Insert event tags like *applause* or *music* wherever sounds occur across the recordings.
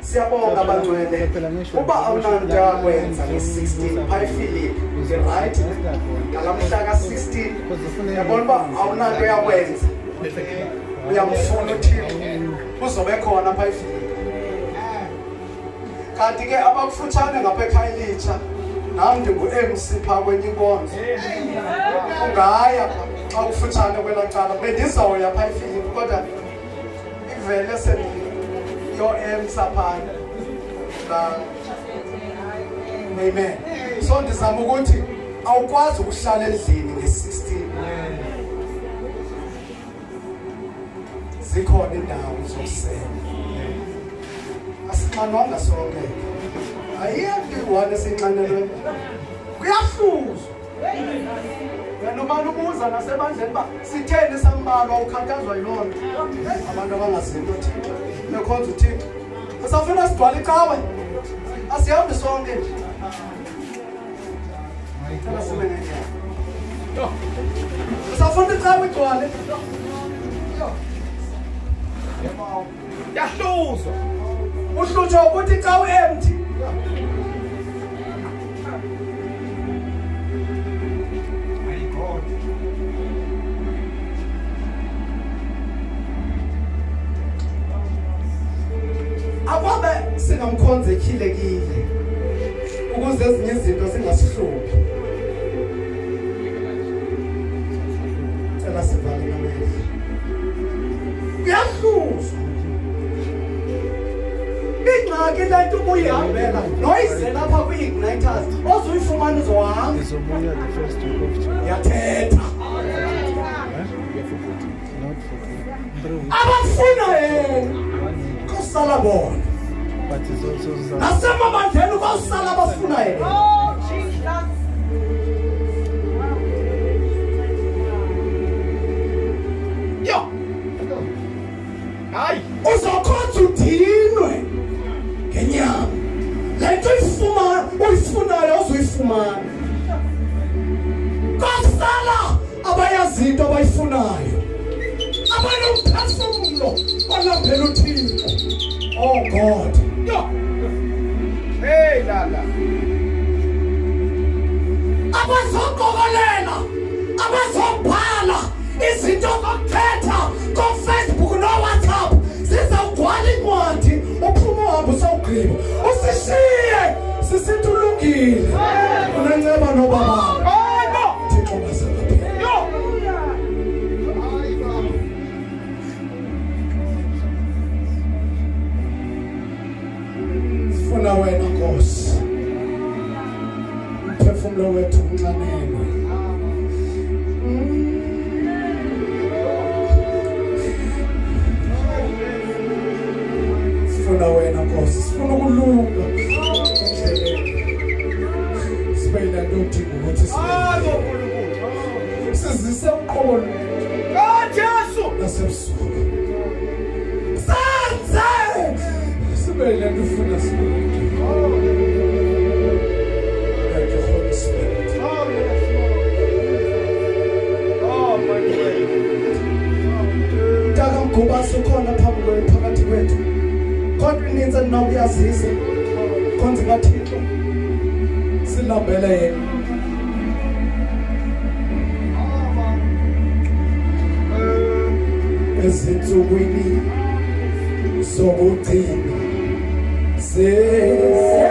siyabonga abangcwele uba awunanto yakwenza nge-16 phayifilipi right. ngalamhla ka-16 yabona uba awunanto yakwenza uyamfuna uthixo uzobe khona phayifilipi kanti ke abakufutshane ngapha ekhayelitsha nam ndingu-mc phaa kwenye inkonzo. Ungaya xa kufutshane kwelaa cala. Bendizawuya phaa efilipi kodwa ivele sendiyo-emsa phana amen. So ndizama ukuthi awukwazi ukuhlala endlini nge-16 zikhona iindawo zokusela. Asixanwanga sonke. Ayiyeki i-one esiyinxanelweni kuyahluzwa wena umane ubuza nasebandleni uba sitheni sambalwa ukhathazwa yiloo nto. Abantu abangazinto thixo no conta o tico. Eu só fui na escola e calma. Assim é o pessoal que. Eu só fui na escola e calma. yahluza uhlutshwa ukuthi kawe empty singamkhonzi ekhilekile ukuze ezinye izinto zingasihluphi. Cela sivale ngamehlo. Kuyahluzwa ingxaki le nto ubuyihambela noyize lapha kwi-igniters ozuyifumana uzohamba. Yathetha abakufunayo. Kusala bona. Nasemabandleni kwawusala abafuna yena Oh, yo. Hayi uzokhonza udinwe ngenyama le nto uyifumana uyifunayo ozuyifumana kwasala abayazinto abayifunayo. Abanomphefumlo olambela uthixo. Oh god yo hey lala abazoqokolela abazobhala izinto zokuthetha kofacebook nowhatsapp zizawugcwala incwadi uphume uhambe usawugqiba usishiye sisithi ulungile unenceba nkulunkulu sizise uqolo ah jesu nasebusuku senze! Sibe yile nto ufuna sibe Thank you, Holy Spirit. oh yes lord oh my god Mtaka mgubasi ukhona phambi kwethu phakathi kwethu. Kodwa ininzi endinokuyazisa konze kathixo silambele yena ezintsukwini zokugcina sekufanele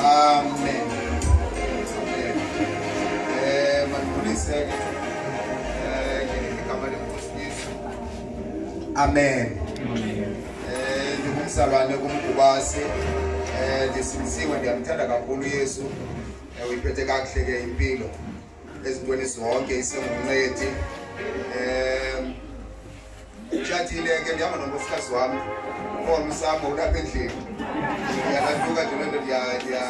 Amen. Amen. Eh mandibulise-ke eh ngegama lenkosi Yesu. Amen. Eh ngumsalwane kumgubasi eh ndisimisiwe ndiyamthanda kakhulu Yesu. Eh uyiphethe kakuhle ke impilo ezintweni zonke isenguncedi. Eh Ngishathile ke ndihamba nonkosikazi wami. Khona usamo ulapha endlini. Ngiyaladuka nje lento ndiya ndiya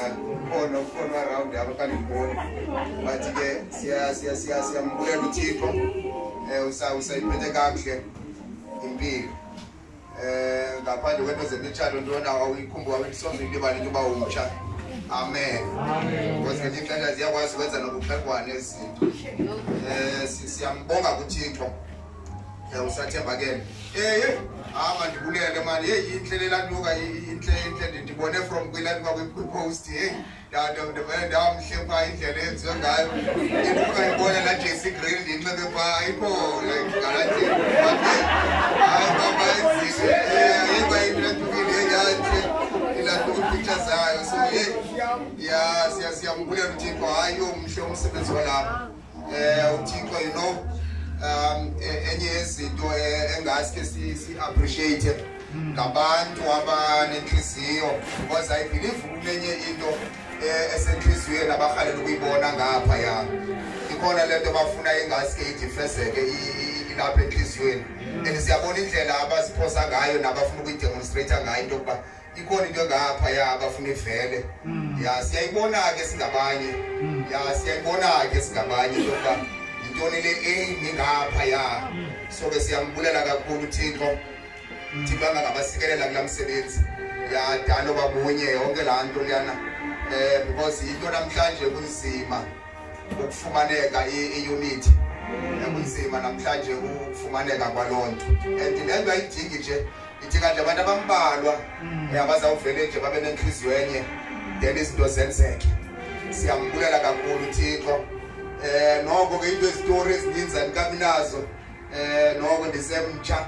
khona khona around yabo kaniboni. Bathi ke siya siya siya siyambulela uThixo. Eh usa usayiphethe kakuhle impilo. Eh ngaphandle kwento zemitshato ntona awuyikhumbula ukuthi sonke ilibali into ba umtsha. Amen. Because ngelinye ixesha ziyakwazi ukwenza nobuhlakwane ezinto. Eh si- siyambonga kuThixo. Eh usathembakele. Eh hey hamba ndibulele mani. Hey inhle lelantuka inhle inhle ndibone from kwilantuka kwi-post hey ndamhle phaa indlela enziwe ngayo. Induka ibona la jc green ndinxibe phaa. Ayikho like ngalanje hayi baba enzile ayikho ilantukile eyantle ilantuka iipicture zayo. So hey ya siya siyambulela uthixo. Hayi yomhle umsebenzi walapha. Um uthixo you know um e- enye yezinto eh, engaske si appreciate ngabantu abanenhliziyo because i believe kulenye into eh, esenhliziyweni abahalela ukuyibona ngapha ya ikhona lento bafuna ingaske idifeseke ilapha enhliziyweni. And siyabona indlela abaziphosa ngayo nabafuna ukuyidemonstrate ngayo into yokuba ikhona into engapha ya abafuna ivele. Ya siyayibona-ke singabanye. Ya siyayibona-ke singabanye into yokuba yintoni le eyimi ngapha ya so ke siyambulela kakhulu uthixo. Thixo angangabasikelela kulaa msebenzi. Yadala babunye yonke laa nto leyana. Um because yinto namhlanje kunzima ukufumaneka i- i-unity. Kunzima namhlanje ukufumaneka kwaloo nto. And le nto ayidingi nje idinga nje abantu abambalwa abazawuvele nje babe nenhliziyo enye then izinto zenzeke. Siyambulela kakhulu uthixo. Eh noko ke into ezitori ezininzi andikabi nazo eh noko ndisemtsha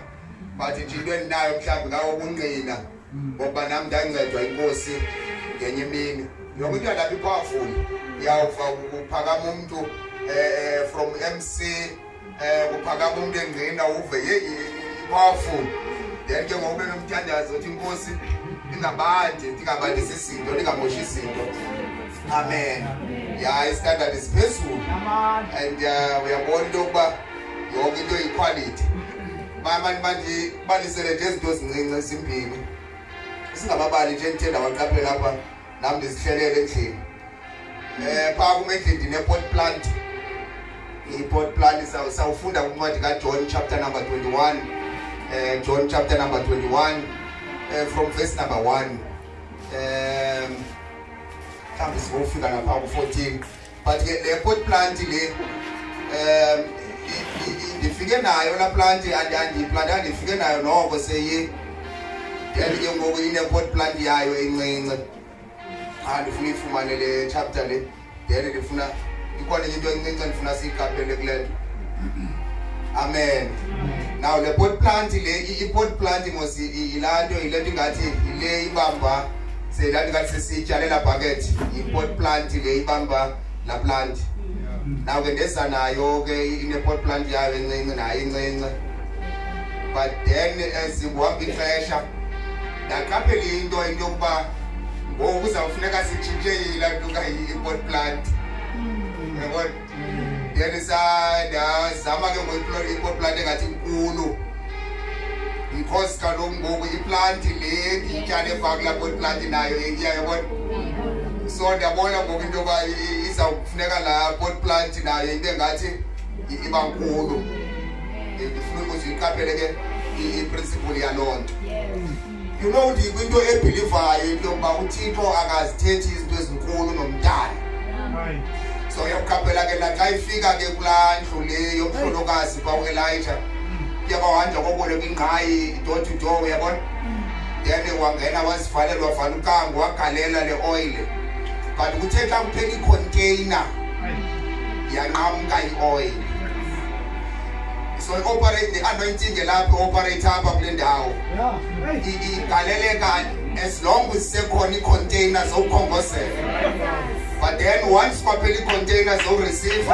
but nje into endinayo mhlawumbi ngawo ubungqina ngokuba nam ndancedwa inkosi ngenye imini. Yonke into yalapha ipowerful uyawuva kuphakama umntu eh from mc eh kuphakama umntu engqina uve ye ipowerful then ke ngoku benomthandazo othi inkosi ingabandi ndingabandisi izinto ndingamoshi izinto amen. Ya istandard siphezulu and uh, uyabona into yokuba yonke into yiquality mani bandibalisele nje izinto ezincinci ezimbini singababali nje ngithenda waqaphela lapha nami ndizihlelele endlini eh phaa kumendlini ne-pot plant. I-pot plant saw- sawufunda kwincwadi kajohn chapter number 21 eh john chapter number 21 eh, from verse number 1 um mhlawumbe singofika napha ku-14 but ke le pot plant le um ndifike nayo la plant andi- andiyiplant andifike nayo noko seye then ke ngoku ine-pot plant yayo encinci qha ndifuna uyifumane le chapter le then ndifuna ikhona enye into encinci ndifuna siyiqaphele kule nto amen. Now le pot plant le i-pot plant mos yilaa nto yile nto ingathi yile ibamba selaa nto ingathi sesityale la bucket i-pot plant le ibamba la plant. Naw ke ndeza nayo ke ine-pot plant yayo encinci nayo incinci but then as kuhamba ixesha ndaqaphela into into yokuba ngoku kuzawufuneka sitshintshe yila nto kayi-pot plant. Yabona? Then sa- ndazama ke ngoku i-pot plant engathi inkulu because kaloku ngoku iplanti le ndiyityale phaa kulaa pot plant nayo iyayabona so ndiyabona ngoku into yoba izawufuneka laa pot plant nayo into engathi iba nkulu. Ndifuna ukuthi uyiqaphele ke iprinciple yaloo nto. You know ndikwinto ebhilivayo into yokuba uthixo akazithethi izinto ezinkulu nomntana so uyawuqaphela ke naxa ifika ke kulaa ndlu le yomhlolokazi kwakuelija kuyabahanjwa koboleka ingqayi door to door uyabona then wangena wazivalela wavala ukango wagalela le oyile kanti kuthe xa kuphela ikhonteyina yanqamka ioyile so i-operate the-anointing elapho operate apha kule ndawo. Igaleleka as long zisekhona icontainer zokukhongozela but then once kwaphela icontainer zoreceive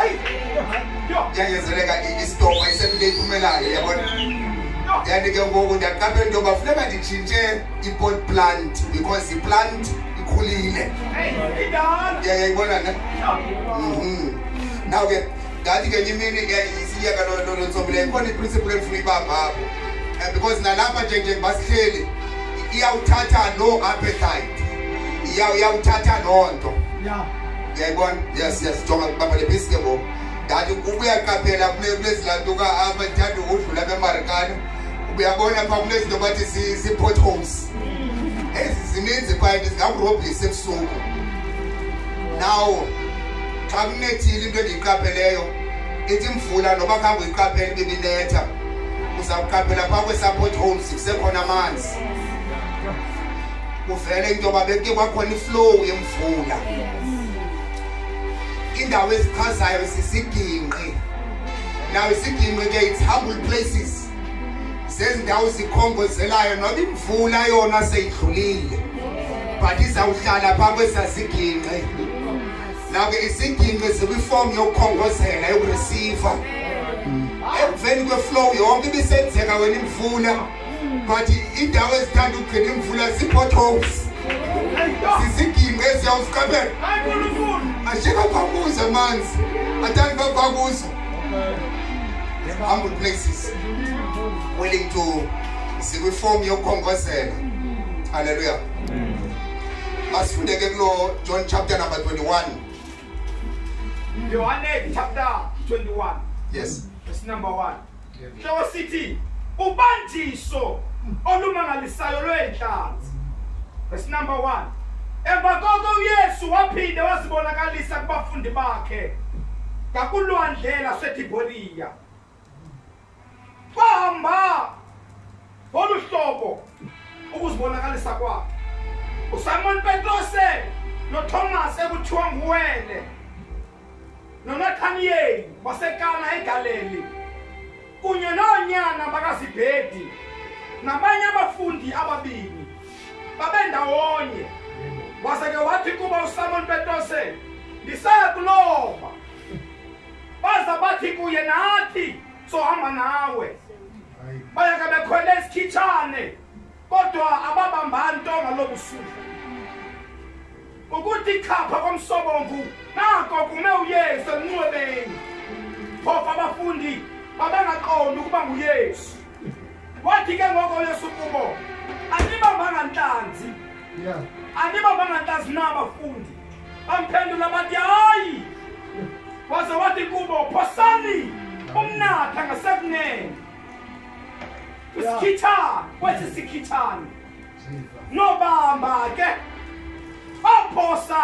kuyangezeleka i- isitopa isekule iphumelayo yabona? Then ke ngoku ndiyaqaphela into yoba funeka nditshintshe i-pot plant because iplant ikhulile. Yayayibona ne? Mhm. now ke ndathi ke nye imini isiyeka lontsomileyo ikhona iprinciple endifuna ibamba apho. Eh, because nalapha njenjengoba sihleli iyawuthatha loo appetite Iya- iyawuthatha loo nto uyayibona yes yes jonga bamba le bhisi ke ngoku. Ndathi ubuyaqaphela kule kulezi lantuka apha ndithanda udlula bemarikana uyabona phaa kunezinto bathi zi- zii-potholes ezi zininzi phaa zingakurobhisa ebusuku. Now xa kunethile into endiyiqapheleyo ithi mvula noba khange uyiqaphele ibe binetha uzawuqaphela phaa kwesapotholes kusekhona amanzi. Kuvele into yoba bekuke kwakhona iflow yemvula. Indawo ezichazayo sisiginqi naw isiginqi ke it's humble places. Zezindawo zikhongozelayo noba imvula yona seyidlulile but izawuhlala phaa kwesasigingqi naw ke isiginqi zikwifomu yokukhongozela yokuresiva emveni kweflow yonke ibisenzeka wena imvula but indawo ezithanda ukugcina imvula zii-potholes ziziginqi eziyawuziqaphela ashiyeka phakuzo amanzi athandi baphakuzo humble places. Willing to zikwifomu yokukhongozela. Halleluya hmm. masifunde ke kulo john chapter number 21 Yohane chapter 21 yes. Verse number 1 Hloko sithi ubandiso olumangalisayo lwenhlanzi verse number 1 Emva koko uYesu waphinde wazibonakalisa kubafundi bakhe ngakulwandlela sweDiboriya Bahamba oluhlobo ukuzibonakalisa kwakhe. uSimon Petrose noThomas ekuthiwa nguwele noNathaniel wasekana eGalilee kunye noonyana bakazibhedi nabanye abafundi ababini babendawonye waze ke wathi kuba uSimon Petrose ndisaya kulova baza bathi kuye nathi sohamba nawe. Bayake bekhwele isikhitshane kodwa ababambani nto ngalobusuku ukuthi chapha komsobomvu nako kume uyesu emnqwebeni. Phofu abafundi babengaqondi ukuba nguyesu. Wathi ke ngoko yesu kubo andibambanga ntlanzi Yeah. Aniba bangantazi na abafundi. Bamphendula bathi hayi waze wathi kubo phosani umnatha ngasekunene isikhithane kwethi isikhithane nobamba ke baphosa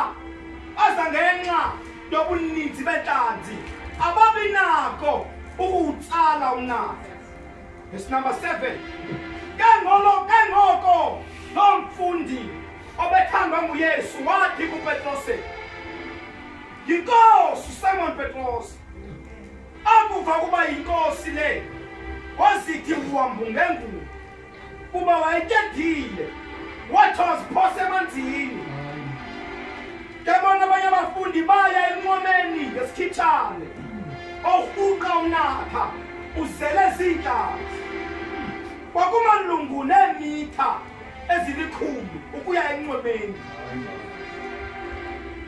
aza ngenxa yobuninzi benhlanzi ababi nako ukuwutsala umnatha. Verse number 7 ke ngolo ke ngoko lo mfundi obethandwa nguyesu wathi kupetrose yinkosi simon petros akuva kuba yinkosi le wazithi uhambu ngengubo. Kuba wayetyedile wathi waziphose emanzini. Ke bona abanye abafundi baya enqomeni ngesikhitshane orhuqa umnatha uzele ziintlanzi kwakumalungu neemitha. ezilikhulu ukuya enqwebeni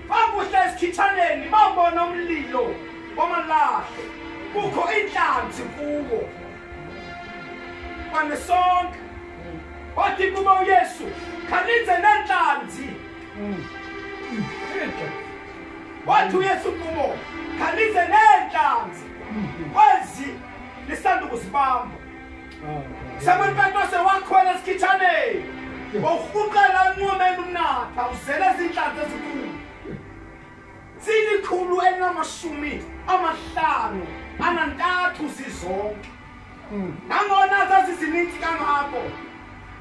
bakuhle esikhithaneni bambona umlilo wamalahle kukho inhlanzi kuwo. Kwanesonke wathi kuba uyesu khanize nenhlanzi. Wathi uyesu kubo khanize nenhlanzi kwezi lisanda ukuzibamba ah, samantantose wakhwela esikhithaneni wawurhuqela enqomeni umnatha uzele zinhlanzi ezinkulu zilikhulu elinamashumi amahlanu anantathu zizonke. Nangona zazizininzi kangako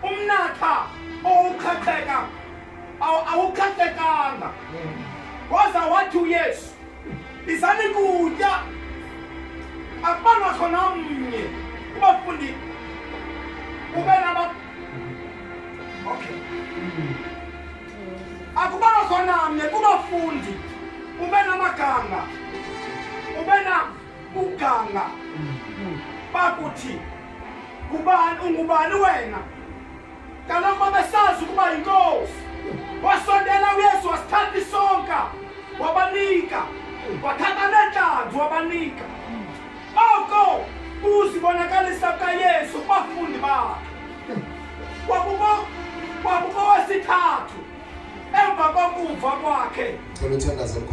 umnatha owuqhaqheka awu- awuqhaqhekanga. Waza wathi uyesu izani kutya. Akubanga khona mnye kubafundi kube naba okay. Akubanga khona mnye kubafundi. Ube namaganga. Ube na uganga bakuthi kubani ungubani wena? Kaloku babesazi ukuba yinkosi. Wasondela uyesu wasithatha isonka wabanika. Wathatha neentlanzi wabanika. Oko kuzibonakalisa kukayesu kubafundi bakhe. *laughs* Kwakuko wabukosi sithathu emva komuva kwakhe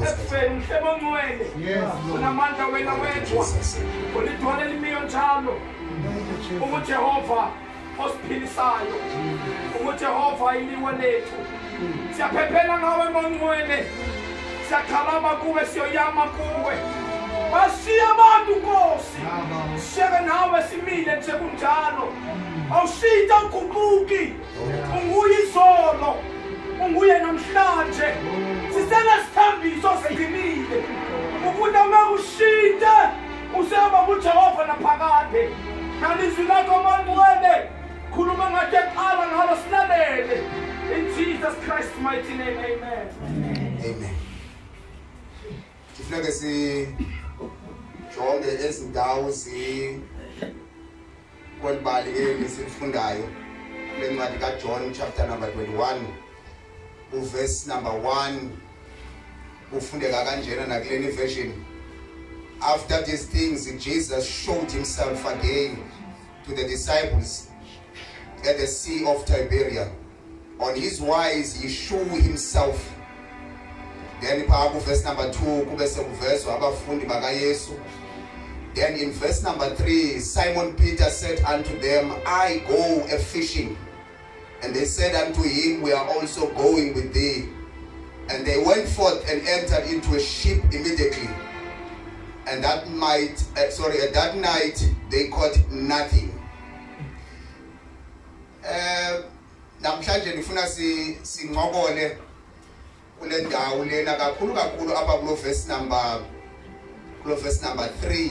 ekufeni mhlebo unamandla wena wedwa. Ulidwala elimiyo njalo ukujehova osiphilisayo. Ukujehova iliwe lethu. Siyaphephela ngawe mongcwele siyakhalama kuwe siyoyama kuwe. Bashiya abantu nkosi. Siyeke nawe simile nje kunjalo. Awushita uguquki. Unguye izolo. Unguye namhlanje. Sisenesithambiso siqinile ukuthi awungekushinte useba kujehova naphakade. Nalizwi lakho mangcwele khuluma ngathi eqala ngalo silalele in jesus christ mighty name amen. Amen. Kufuneka jonge ezindawo zi kwelibali elisifundayo kule ncwadi kaJohn chapter number 21 uverse number 1 ufundeka kanjena nakuleni version. After these things Jesus showed himself again to the disciples at the sea of Tiberia. On his wise he showed himself. Then phaa kuverse number 2 kube sekuvezwa abafundi bakayesu then in verse number 3 simon peter said unto them i go a fishing. And they said unto him we are also going with thee. And they went forth and entered into a ship immediately. And that night uh, sorry at that night they caught nothing. Um namhlanje ndifuna si sincokole kule ndawo lena kakhulu kakhulu apha kulo verse number kulo verse number 3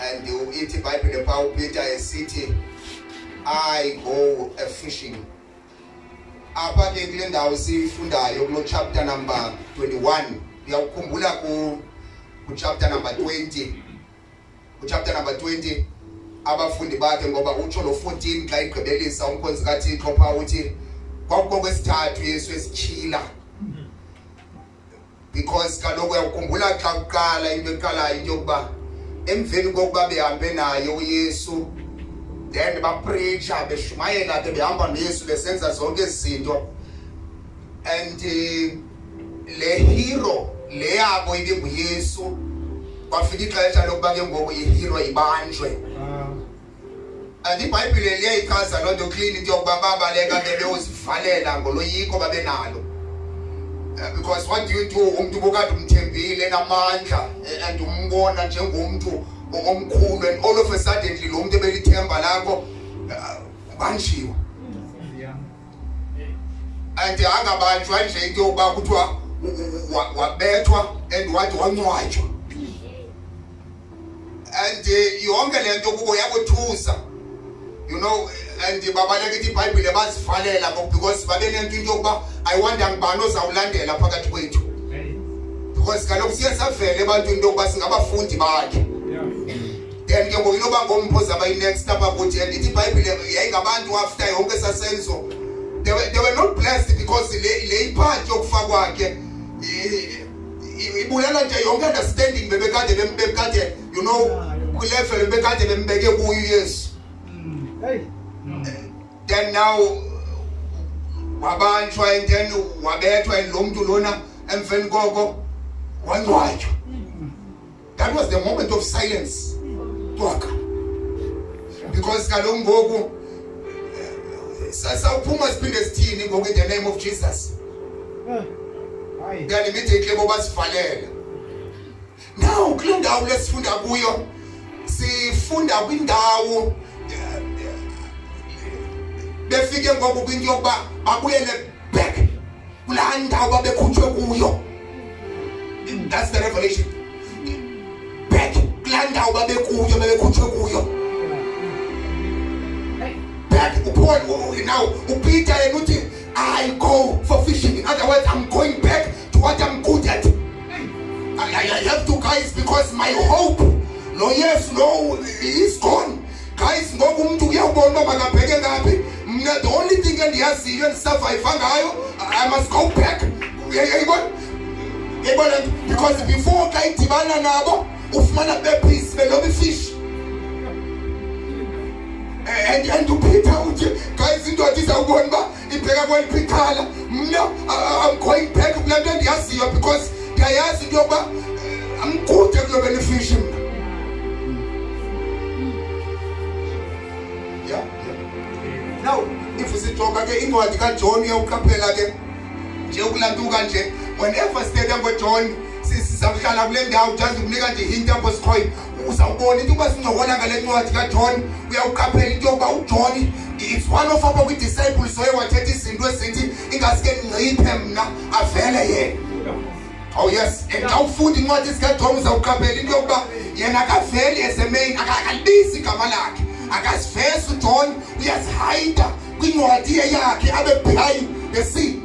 and ithi ibhayibhile phaa upeter esithi i go a fishing. Apha ke kule ndawo siyifundayo kulo chapter number 21 uyawukhumbula ku kuchapter number 20 kuchapter number 20 abafundi bakhe ngoba utsho lo 14 xa igqibelisa umkhonzi kathixo phaa uthi kwakukho kwesithathu yesu esityhila because kaloku uyakhumbula xa kuqala into eqalayo into yokuba emveni kokuba behambe naye uyesu then bapritsha beshumayela ke behamba noyesu besenza zonke ezi zinto and eh, le hero le yabo ibinguyesu kwafika ixesha lokuba ke ngoku ihero ibanjwe. And ibhayibhile liyayichaza loo nto clean into yokuba babaleka ke beyozivalela ngoloyiko babenalo. Because what do you do? Umntu ubukade umthembile enamandla eh, and umbona njengomntu o- omkhulu and all of a suddenly lo mntu ebelithemba lakho uh, ubanjiwe and angabanjwa nje into yokuba kuthiwa wabethwa and wathi wancwatywa and eh, yonke le nto kubo yabothusa. You know and babaleka ithi ibhayibhile bazivalela because babe nento into yokuba ayiwanda ngubani ozawulandela phakathi kwethu. Because kaloku siye savele ebantwini into yokuba singabafundi bakhe. Then ke ngoku inoba ngomphoza abayi-next apha kuthi and ithi ibhayibhile yayingabantu after yonke esasenzo they were, they were not blessed because le le iphathi yokufa kwakhe ibulela nje yonke understanding bebekade bem- bebekade you know kwilevel bebekade bembeke kuyo uyesu then now wabanjwa and then wabethwa and lo mntu lona emveni koko wangcwatywa that was the moment of silence. Twaka because kaloku ngoku eh, sa- sawuphuma siphinde sithini ngoku in the name of jesus? Then immediately boba sivalela now kule ndawo lesifunda kuyo sifunda kwindawo eh, befike ngoku kwinto yokuba babuyele back kulaa ndawo babekhutshwe kuyo. That's the revelation. Back kulaa ndawo babekuyo babekhutshwe kuyo. Back upaul now. Upeter yena uthi i go for fishing. In other words i'm going back to what i'm good at. I, I, I have to guys because my hope no yes lo is gone. Guys ngoku umntu uyawubona uba makabheke ngaphi the only thing endiyaziyo endisurviva ngayo i must go back. Yayibona yayibona because before xa idibana nabo ufumana bebhisi beloba ifish and and upeter uthi guys indoda izawubona uba ibheka kweliphi icala mna i'm going back. Kule nto endiyaziyo because ndiyayazi eh, amkude kulobeni ifishi mna now if sijonga ke incwadi kajohn uyawuqaphela ke nje ukulantuka nje whenever sithetha ngojohn si- sizawuhlala kule ndawo just ukunika nje hint apho sikhoyo uzawubona into yokuba sincokola ngale ncwadi kajohn uyawuqaphela into yokuba ujohn it's one of apha kwi-disciples oye wathetha izinto ezithi ingasike nciphe mna avele yena. Oh yes. Xa ufunda incwadi zikajohn uzawuqaphela into yokuba yena akaveli esemain akalibizi igama lakhe. Akazivesi ujohn uyazihayida kwincwadi yakhe abe behind the scene.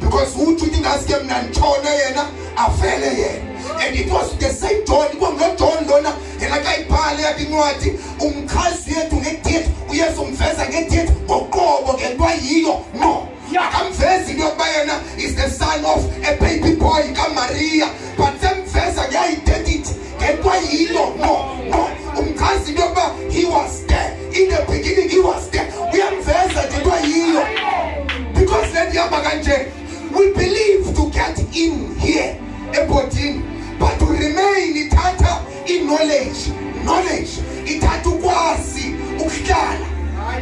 Because uthi uthi ingaske mna nditshone yena avele yena. And it was the same john kwanglo john lona yena kayibhale yakhe incwadi umkhazi yethu ngedate uyesu umveza ngedate ngoqobo ngentwa yiyo no akamvezi into yokuba yena is the son of a baby boy kamariya but semveza ngeyaidentity ngentwa yiyo no no umkhazi into yokuba he was we believe to get in here ebhodini but to remain ithatha i-knowledge knowledge ithatha ukwazi ukuhlala.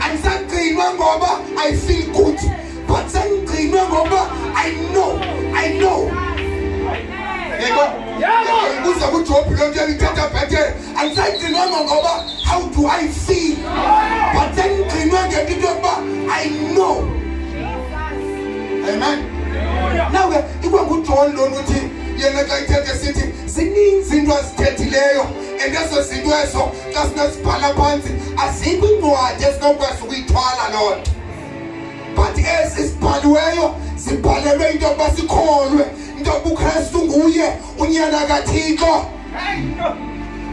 Andisagcinwa ngoba i feel good but sengigcinwe ngoba i know i know. Ibuza kujobhi loo nto yalithatha andisayigcinwanga ngoba how do i feel? But sengigcinwe ngento yokuba i know amen. Now eh, ke ikwangujohn lona uthi yena xa ithethe sithi zininzi into azithethileyo and ezo zinto ezo xa sinazibhala phantsi azikho iincwadi ezinokwazi ukuyithwala loo nto. But ezi zibhaliweyo zibhalelwe into yokuba sikholwe into yokuba ukristu nguye unyana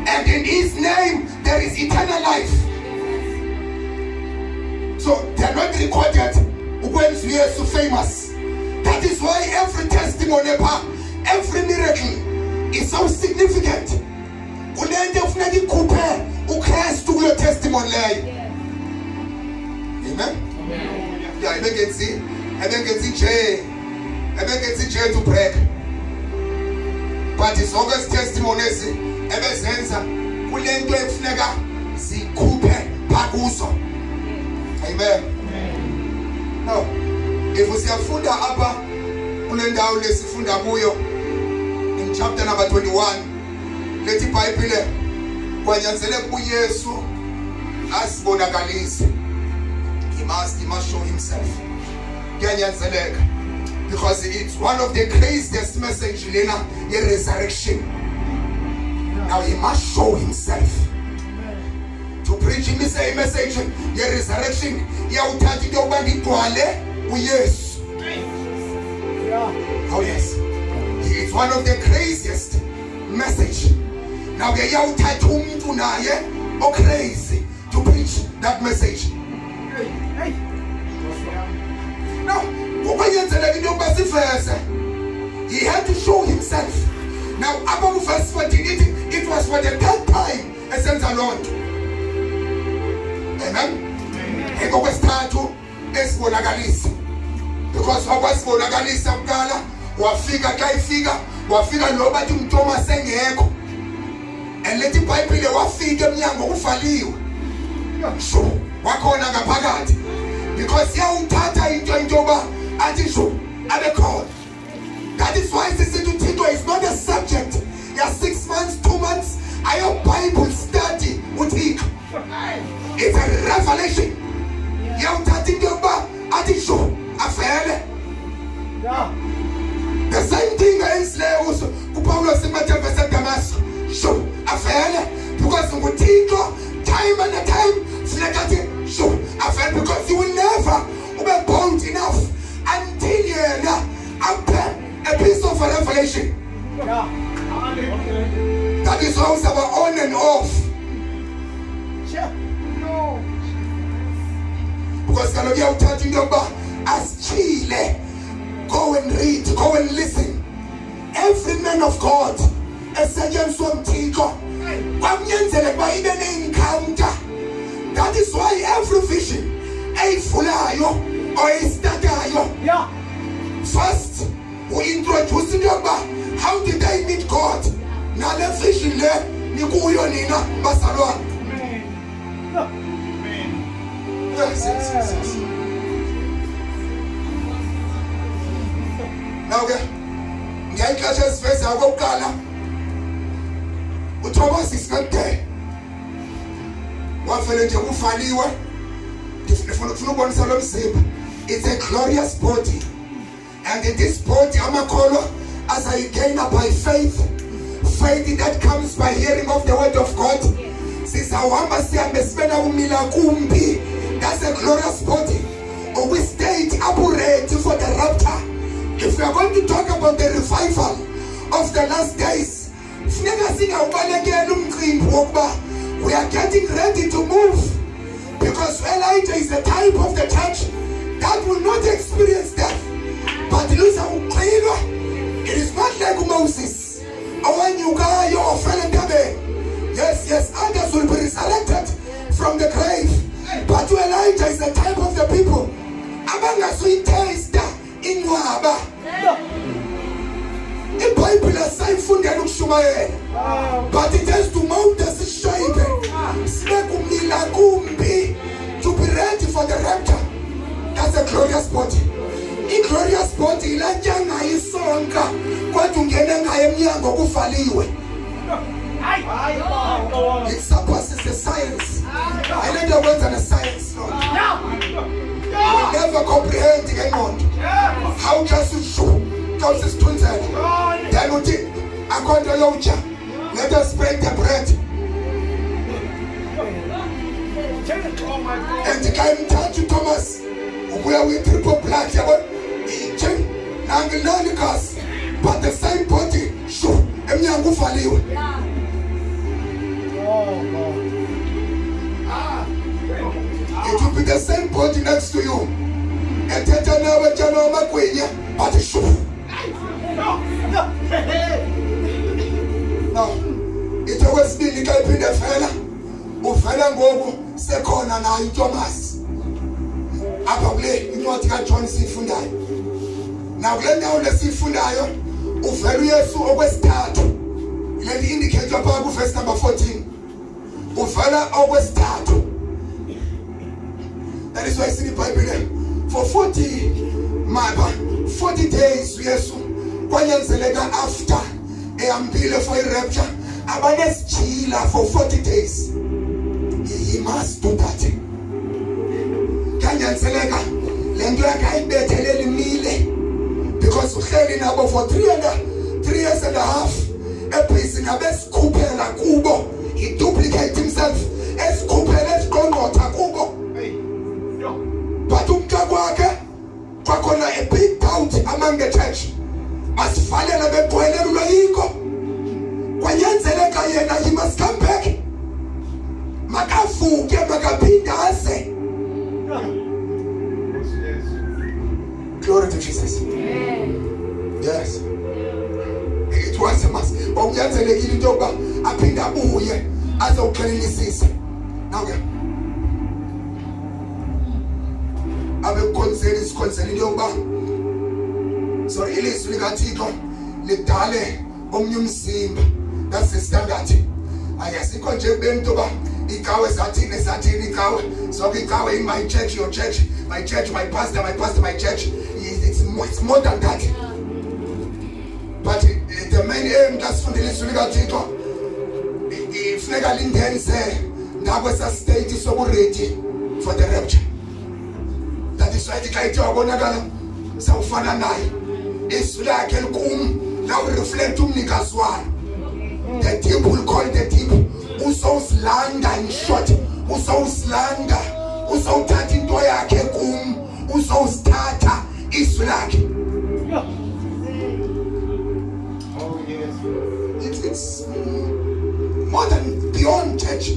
and in his name there is eternal life. So they're not recorded ukwenza uyesu famous that is why every testimony every miracle is so significant. Kule nto efuneka ikhuphe ukristu kulo testimony leyo amen? Ya ebengenzi ebengenzi nje ebengethi nje to break but zonke izitestimonies ebezenza kulento ekufuneka zikhuphe phakuzo amen. No if siyafunda apha kule ndawo lesifunda kuyo. In chapter number 21 lethi ibhayibhile kwanyanzeleka uyesu asibonakalise. He must he must show himself. Kuyanyanzeleka because it's one of the craziest message lena ye-resurrection. Now he must show himself. To preach imise- imessage ye-resurrection iyawuthatha into yokuba ngigcwale uyesu oh yes. Oh, it's one of the craziest message. Now ke iyawuthatha umuntu naye crazy. To preach that message. No ngokwenyenzeleka into yokuba siveze he had to show himself. Now apha kuvesi 14 ithi it was for the third time esenza loo nto amen? Ngokwesithathu esibonakalisa because wakwasibonakalisa kuqala wafika xa ifika wafika lo bathi umntoma sengekho and lethi ibhayibhile wafika emnyango kuvaliwe sho wakhona ngaphakathi. Because iyawuthatha into into yoba athi sho abe khona. That is why sisithi uthixo is not a subject. Ya six months two months ayo bible study uthixo it's a revelation. Iyawuthatha into yokuba athi sho avele the same thing ayenzileyo kuso kupawulos emathemba sedamasko sho avele because nguthixo time and a time funeka athi sho avele because you will never ube bold enough until yena aphe a piece of revelation. That is why uzaba on and off. Because kaloku iyawuthatha into yokuba asitshile go and read go and listen. Every man of god esetyenziswa mthixo kwamnyanzeleka uba ibe ne-encounter that is why every vision eyivulayo or eyistatayo first uintroduce into yokuba how did i meet god? Nale vision le nikuyo nina bazalwane Yes, yes, Now ke ngiyayixesha esiveza okokuqala uThomas isinede wafele nje kuvaliwe ndifuna ukubonisa lo mzimba. It's a glorious body. And in this body amakholwa azayigayina by faith faith that comes by hearing of the word of god sizawuhamba sihambe sibe nakumila kumbi. That's a glorious body. Okwi-state aburedi for the rapture if we are going to talk about the revival of the last days we are getting ready to move. Because elijah is the type of the church that will not experience death but luzawuxhilwa it is not like umoses owenyukayo ofele entabeni yes yes others will be resurrected from the grave but elijah is the type of the people abangazuyitesta incwaba ibhayibhile sayifundela ukushumayela but it has to mount sishayibe sibe kumila kumbi. To be ready for the rapture. That's a glorious body i-glorious body ilatya ngayo isonka. Kodwa ungene ngayo emnyango kuvaliwe. It surpasses the science. Hayi le nto yokwenza ne-science lo we never comprehend ke ngqondo how just ushu xa usisithunzela then uthi akho nto yowutya let us break the bread. And xa imthatha uthomas ubuya uyi-triple blood yabona itshe nanginani kasi but the same body shu emnyango uvaliwe it will be the same body next to you ethetha nawe tshana wamagwinya but shu no. Into okwesibili xa iphinde vela uvela ngoku sekhona nayo uThomas apha kule incwadi kaJohn siyifundayo. Nakule ndawo lesiyifundayo uvela uyesu okwesithathu. Leli indicate phakathi kuverse number 14 uvela okwesithathu. That is why sithi ibhayibhile for 40 mapa 40 days uyesu kwanyanzeleka after ehambile for i-rapture abanesijila for 40 days. He must do that. Kanyanzeleka le nto yakhe ayibetheleli imile because uhleli nabo for three and a, three years and a half ebhisi ngabesikhuphela kubo. He duplicate himself esikhuphela esiqongqotha kubo. But umntakwakhe kwakhona a big doubt among the church basivalela begqwelelulwa yinko kwanyanzeleka yena he must come back makavuke makaphinde ase. Glory to jesus. Yes. It was a must. Kwakunyanzelekile into yokuba aphinde abuye azowuxelelisisa nawuke abekukhonseli sikhonseli into yokuba so ilizwi likathixo lidale omnye umzimba that's the standard ayasikho nje kubeni into yoba ikawe zathini zathini ikawe zonke ikawe in my church your church my church my pastor my pastor my church it's more, it's more than that but eh, the main aim xa sifundile izwi likathixo i- ifuneka lindenze ndakwesa state sokuredi for the rapture xa ithe wabonakala sawufana naye. Izwi lakhe likum lawureflect umnikazi walo the deep will call the deep uzowusilanda in short. Uzowusilanda uzowuthatha into yakhe kum. Uzowusithatha izwi lakhe It's, it's more than beyond church.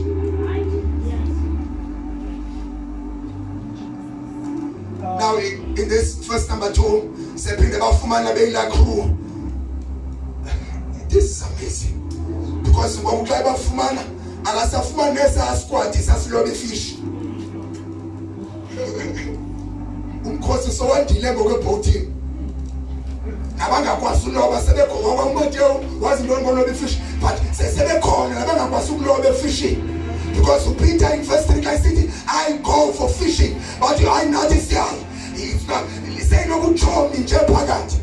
In, this first number two, sephinde bafumana crew. This is amazing. Because when ngoku xa bafumana akasafumani nesaa squad sasiloba ifish. Umkhosi *laughs* sowandile ngokwebhotini. nabangakwazi uloba sebekhona umateo wazi ntoni ngoloba ifishi but se- sebekhona nabangakwazi ukuloba efishini because upeter in verse 3 xa sithi i go for fishing but hayi nathi siyayi seyinokutshomi nje phakathi.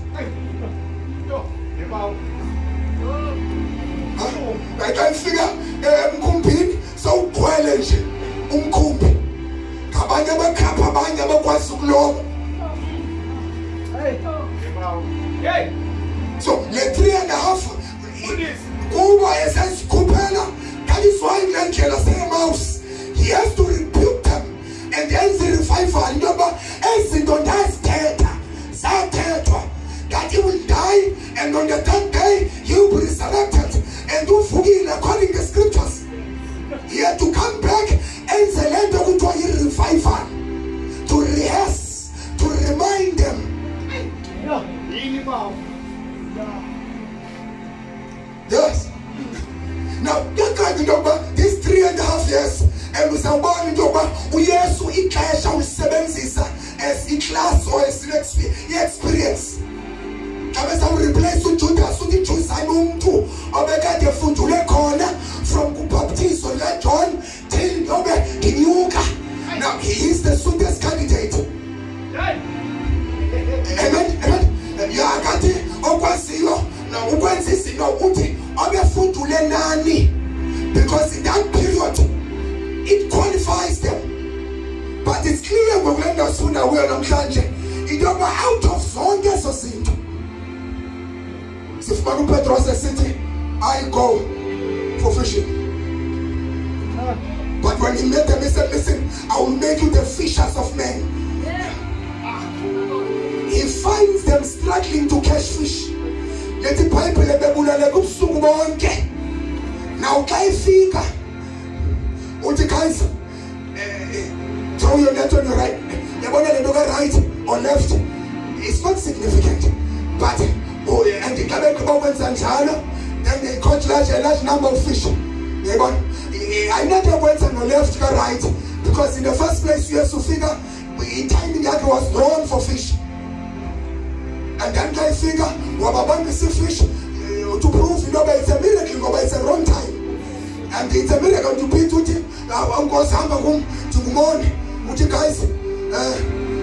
Ha? xa ifika emkhumbini sowugcwele nje umkhumbi. Ngabanye abakhapha abanye abakwazi ukuloba. So le three and a half kuba esesikhuphela that is why kule ndlela seyemaus he has to rebuke them and enze revival into yoba ezi zinto ndazithetha zathethwa that you will die and on the third day you will be resurrected. And uvukile according to the scriptures. He had to come back enze le nto kuthiwa yi-revival to rehearse to remind them. Yes. Now, kuyakhathi into yokuba this three and a half years into yokuba uyesu ixesha ulisebenzisa as iclass or as i-experience. Xa bezawureplace ujudas uthi juzani umntu obekade efundule khona from kubhaptizo likajohn till nobe ndinyuka now he is the soonest candidate. Amen amen. Yakathi okwaziyo ukwenza izinto uthi obefundule nani? Because in that period it qualifies them but it's clear ngokule nto sifunda kuyo namhlanje into yoba out of zonke ezo zinto sifumana upetros esithi i go for fishing but when he met them he said listen i will make you the fishers of men he finds them struggling to catch fish lethi ibhayibhile bebuleleka ubusuku bonke uthi guys eh, throw your net on your right. Yabona le nto ka-right or left it's not significant. But oh, and xa begqiba ukwenza njalo then they caught large, a large number of fish. Yayibona ayinanto yokwenza no-left ka-right because in the first place uyesu ufika i-timing yakhe was wrong for fish. And then xa ifika wababambisa ifish eh, to prove into yoba it's a miracle ngoba it's a wrong time and it's a miracle to Peter uthi "Ah, unkosi hamba kum ndingumoni uthi guys uh,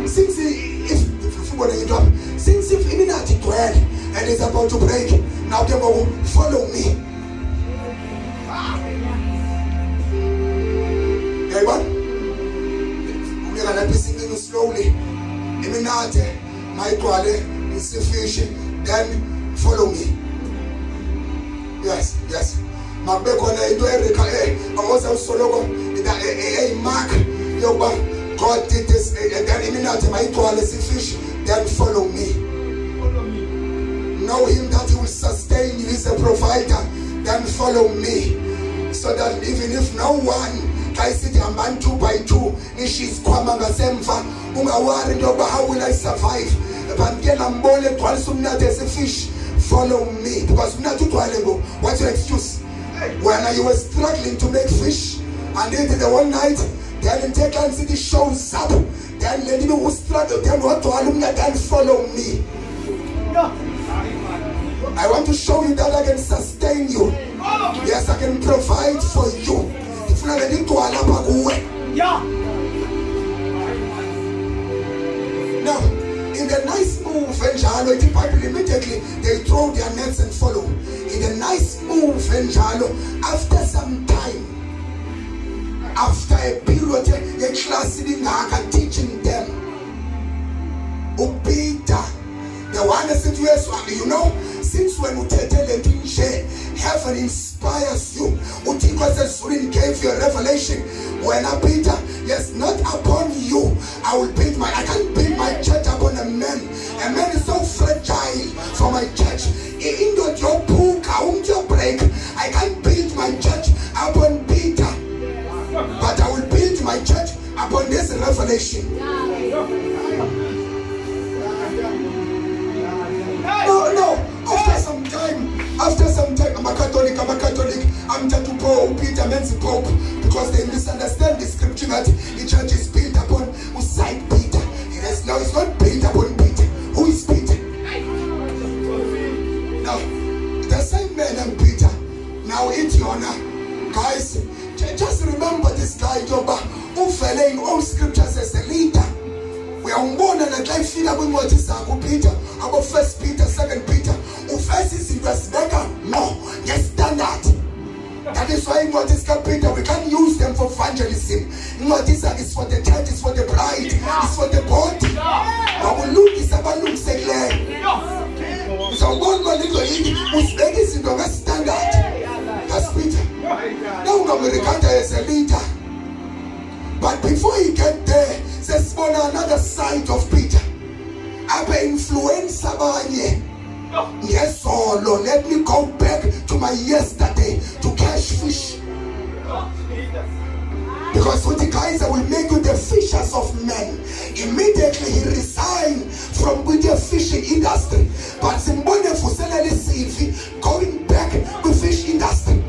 since if if ubone into apha since if iminathi igcwele and it's about to break now ke ngoku follow me. Uyayibona ubeka lapha isincinci slowly iminathe mayigcwale isifishi then follow me. Yes yes makube khona into oze usoloko eyimark yokuba god did this eh, and then iminathe mayigcwale sifish then follow me. Know him that he will sustain you he's a provider then follow me. So that even if no one xa isithi hambani two by two nishiye isikhwama ngasemva ungawari into yokuba how will i survive? But ke nambona egcwalisa umnatha esifish follow me. Because umnatha ugcwale ngo what's your excuse when you were struggling to make fish and then the one night then nteklan city shows up then le nto ustruggle then wagcwala umnatha then follow me I want to show you that I can sustain you. Yes, I can provide for you. if Ifuna le ntigcwala apha kuwe. Now, in the nice move enjalo, ithi iBhayibhile immediately. They throw their nets and follow. In the nice move enjalo, after some time, after a period eh, yeclass ibingaka teaching them, uPeter the one esithi uyesu you know since when uthethe le nto inje heaven inspires you. Uthixo esezulwini gave you a revelation. Wena peter yes not upon you. I will build my i can't build my church upon a man. A man is so fragile for my church. In your book, I- indoda yophuka umntu yobreak i can't build my church upon peter. But i will build my church upon this revelation. No, After some time, after some time, I'm a Catholic, I'm a Catholic. I'm just to Pope, Peter means Pope, because they misunderstand the scripture that the church is built upon who side Peter. It is no, it's not built upon Peter. Who is Peter? Now, the same man and Peter. Now, it's honor. Guys, just remember this guy, Joba, who fell in all scriptures as a leader. uyawubona naxa ifika kwincwadi zakho upeter abo first peter second incwadi zikapeter we can't use them for evangelism. Incwadi zakhe is for the church is for the bride is for the body. Makulungisa abalungisekileyo uzawubona uba lizo yithi uzibeka izinto ngestandard yes peter. Na ungamerikanda as a leader But before he get there, sesibona another side of Peter. Abe influence abanye. Ngesolo, oh, let me go back to my yesterday to catch fish. Because I will make you the fishers of men. Immediately he resigned from the fishing industry. But Simbone Fuselele CV going back to fish industry.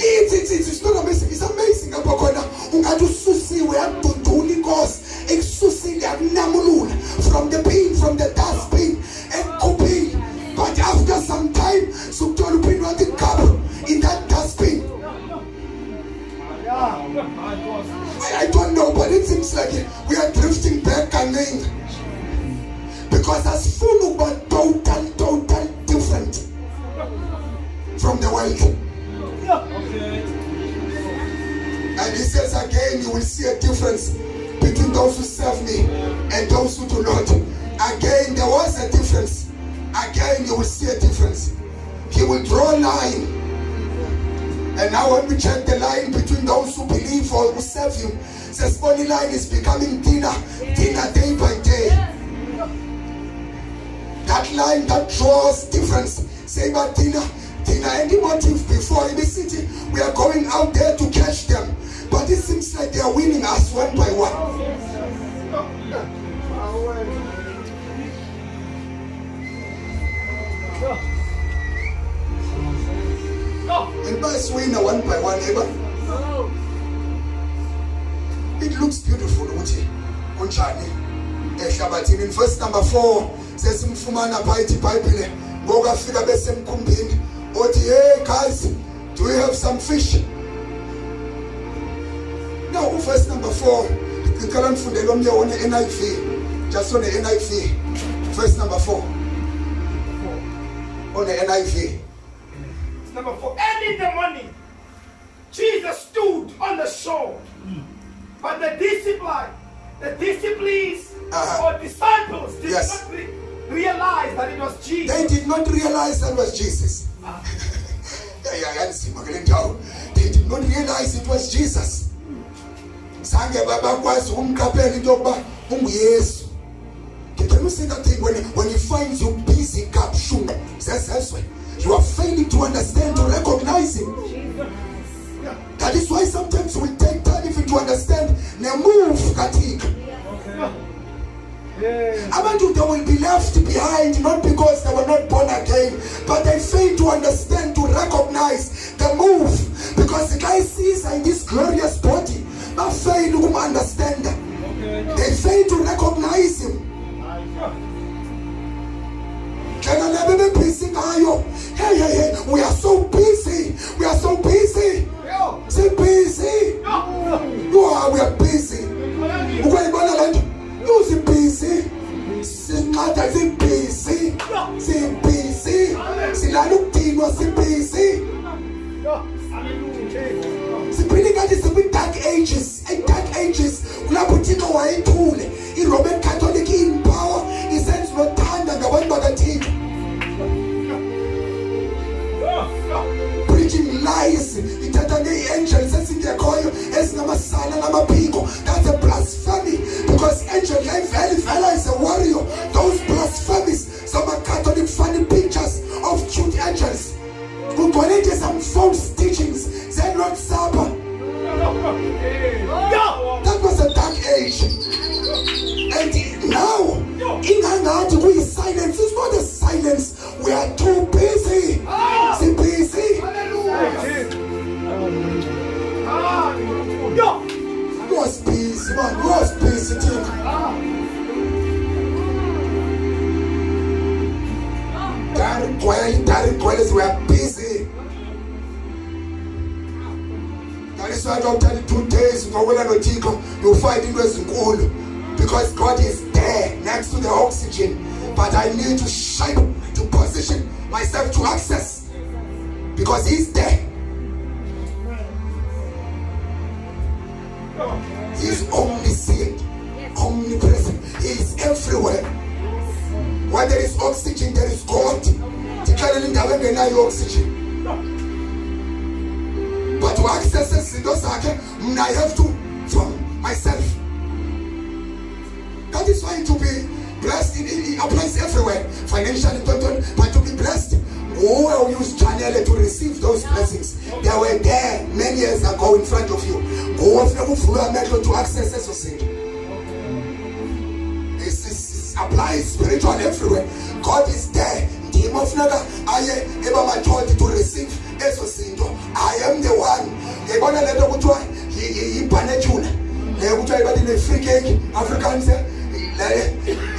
It's, it's, it's, it's not amazing. It's amazing apha khona ungathi ususiwe yadudula inkosi ekususile yakunamulula from the bin from the dustbin ekukhuphile I, I don't know but it seems like we are drifting back again because asifuna ukuba total total different from the world And he says again, you will see a difference between those who serve me and those who do not. Again, there was a difference. Again, you will see a difference. He will draw a line. And now when we check the line between those who believe or who serve him, says only line is becoming thinner, thinner day by day. That line that draws difference. Say but thinner, thinner. Any motive before in the city, we are going out there to catch them. But it seems like they are winning us one by one. And by winner one by one, neighbor. It looks beautiful, Uchi. Unchani. ehlabathini in verse number 4 sesimfumana phakathi ibhayibhile ngoku afika besemkhumbini othi hey guys do you have some fish? Now uverse number 4 ngicela nifundele omnye one NIV just on the NIV verse number 4 on the NIV Number four. Early in the morning, Jesus stood on the shore. But the disciples, the disciples Uh-huh. or disciples did Yes. not re- realize that it was Jesus. they did not realize that it was Jesus *laughs* Yeah, yeah, yanzima kule ndawo they did not realize it was Jesus zange babakwazi ukumqaphela into yokuba unguyesu see that thing when, when he finds you busy kabuhlungu zezezwe you are failing to understand to recognize him that is why sometimes we take time even to understand. Nemove kathixo abantu they will be left behind not because they were not born again but they fail to understand to recognize the move? Because the guy sees in this glorious body bafail ukum-understanda they fail to recognize him hey hey hey we are so busy. We are so busy. Si busy. You we are busy. Ukuyibona le nto yuzibhizi sinqada sibhizi sibhizi silala ukudinwa sibhizi siphinde ngathi sikwi-dark ages. E-dark ages. Kulapho uthixo wayethule i-roman catholic isenza nothanda ngabantu bakathixo preaching lies. Ithatha ngee-angels ezingekhoyo ezingamasana namaphiko that's a blasphemy. Because angel yayivele ivela is a warrior. Those blasphemies. Zama-catholic funny pictures of cute angels. Nje some false teachings. Ze-lord supper that was a and now ingangathi kuyi-silence it's not a silence. We are too busy. Sibusy was busy? Man? Was busy dari gcwele dari we are busy that is why dokuthatha two days ngowela nothixo fight into ezinkulu. Because god is there next to the oxygen but i need to shape to position myself to access. Because he's there. He's omniscient omnipresent. He is everywhere. Where there is oxygen there is god. Ndixelela indawo engenayo oxygen i have to from myself. That is why to be blessed in, in applies everywhere financially tontoni but to be blessed who will use channel to receive those blessings. They were there many years ago in front of you. Funeka amehlo to access It's, it's, it's applies spiritual everywhere. God is there. Ndim ofuneka aye ebamathodi to receive ezo zinto i am the one le kuthiwa ibathi ne-free cake africans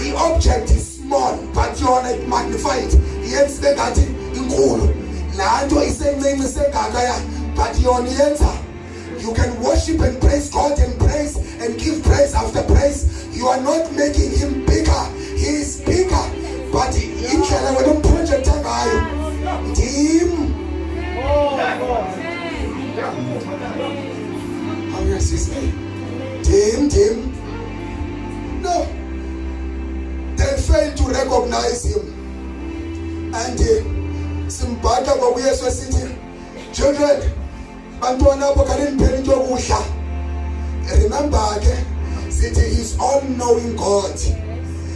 i-object is small but yona it-magnified iyenza ibe ngathi inkulu laa nto isencinci sengakaya but yona iyenza you can worship and praise God and praise and give praise after praise. You are not making him bigger. He is bigger. But indlela wena umprojecta ngayo ndim. How yes is name? Ndim ndim. No. They fail to recognize him. And uh, simbhaka kwakuyesu esithi children bantwana apho kale niphela into yokudla remember sithi he's all knowing god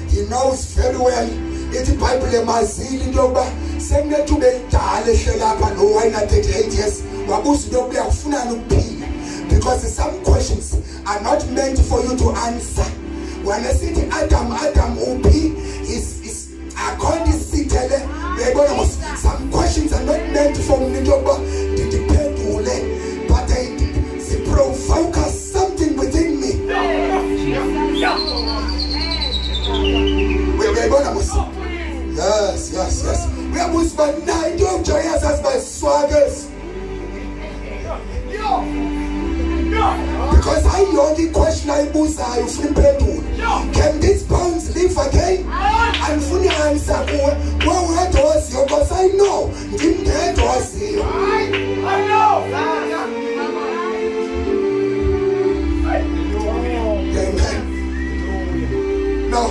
he knows very well ithi ibhayibhile emazile into yokuba sekunethuba elidala ehlela apha lo wayena-38 years wabuza into yokuba uyakufunani ukuphila because some questions are not meant for you to answer. Wena sithi adam adam uphi is is akhona isithele uyayibona mos some questions are not meant for mna into yokuba ndidiphendule but they provoke something within me. Uyayibona mos yes yes yes. Uyabuza uba na into yokujoya yazazi baswakes because hayi yonke iquestion ayibuzayo ufuna impendulo can these bones live again andifuni answer kuwe wewedwa oziyo because i know ndimndedwa oziyo Amen. No.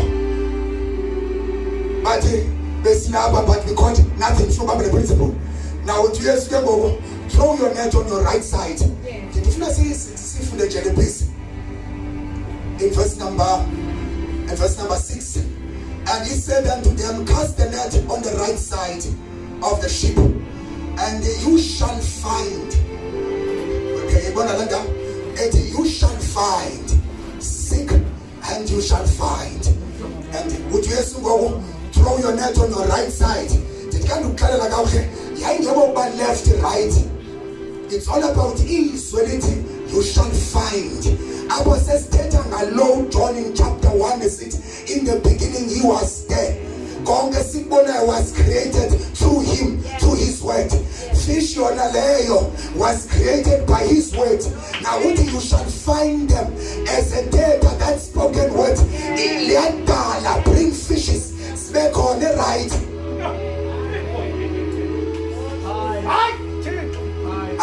But eh, besilapha but we caught nothing so come the principle. Now to yes ke ngoku throw your net on your right side. Ndifuna sifunde nje lepisi. In verse number in verse number 6 and he said unto them cast the net on the right side of the ship and you shall find okay yibona le ndawo ethi you shall find seek and you shall find and uthi uyesu ngoku throw your net on your right side? Ndithi kanti ukuxelela kakuhle yayingebo ukuba left right. It's all about izwe lithi you shall find. I was apho sesithetha ngalo john in chapter 1 esithi in the beginning he was there. Konke sikubonayo was created through him through his word. Fish yona leyo was created by his word. Now uthi you shall find them as a data that spoken word. Liyadala bring fishes sibe khona right *laughs*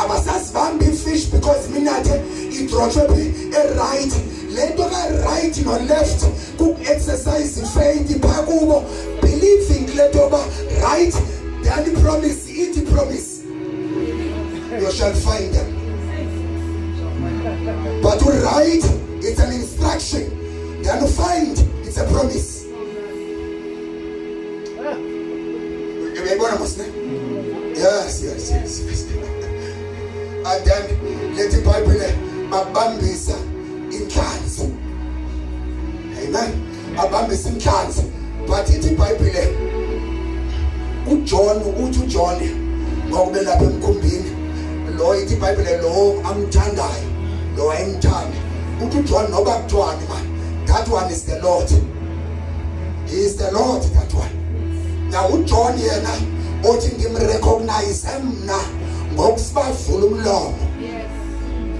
abasasibambi ifish because minathe idrotshwe phi e-right le nto ka-right no-left kuku-exercise faith phaa kubo believing kule nto yoba right then promise. Ithi promise. You shall find them. But to right it's an instruction. Then find it's a promise. Yes yes yes. Yes then lethi ibhayibhile babambisa inhlanzi. Amen. Babambisa inhlanzi. But ithi ibhayibhile uJohn uthi uJohn ngokube lapha emkhumbini lo ithi ibhayibhile lo amthandayo lo wayemthanda uthi uJohn noba kuthiwani man that one is the Lord. He is the Lord that one. Now uJohn yena othi ngimrecognize mna. Ngokusibavula umlomo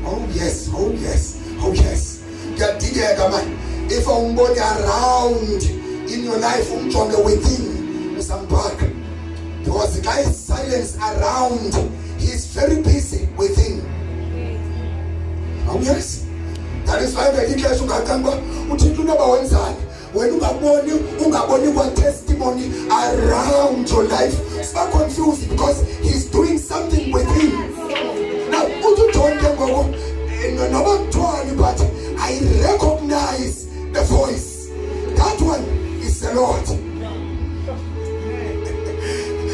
oh yes oh yes oh yes. Kuyadingeka man. If awumboni around in your life umjonge within usampaka because xa is silence around. He's very busy within. Oh yes. That is why ngelinye ixesha ungacangi uba uthixo unoba wenzani wena ungaboni ungaboni kwa-testimony around your life. Siba confused because he's doing something with within now uthi ujohn ke eh, no- noba kuthiwani but i recognize the voice. That one is the lord.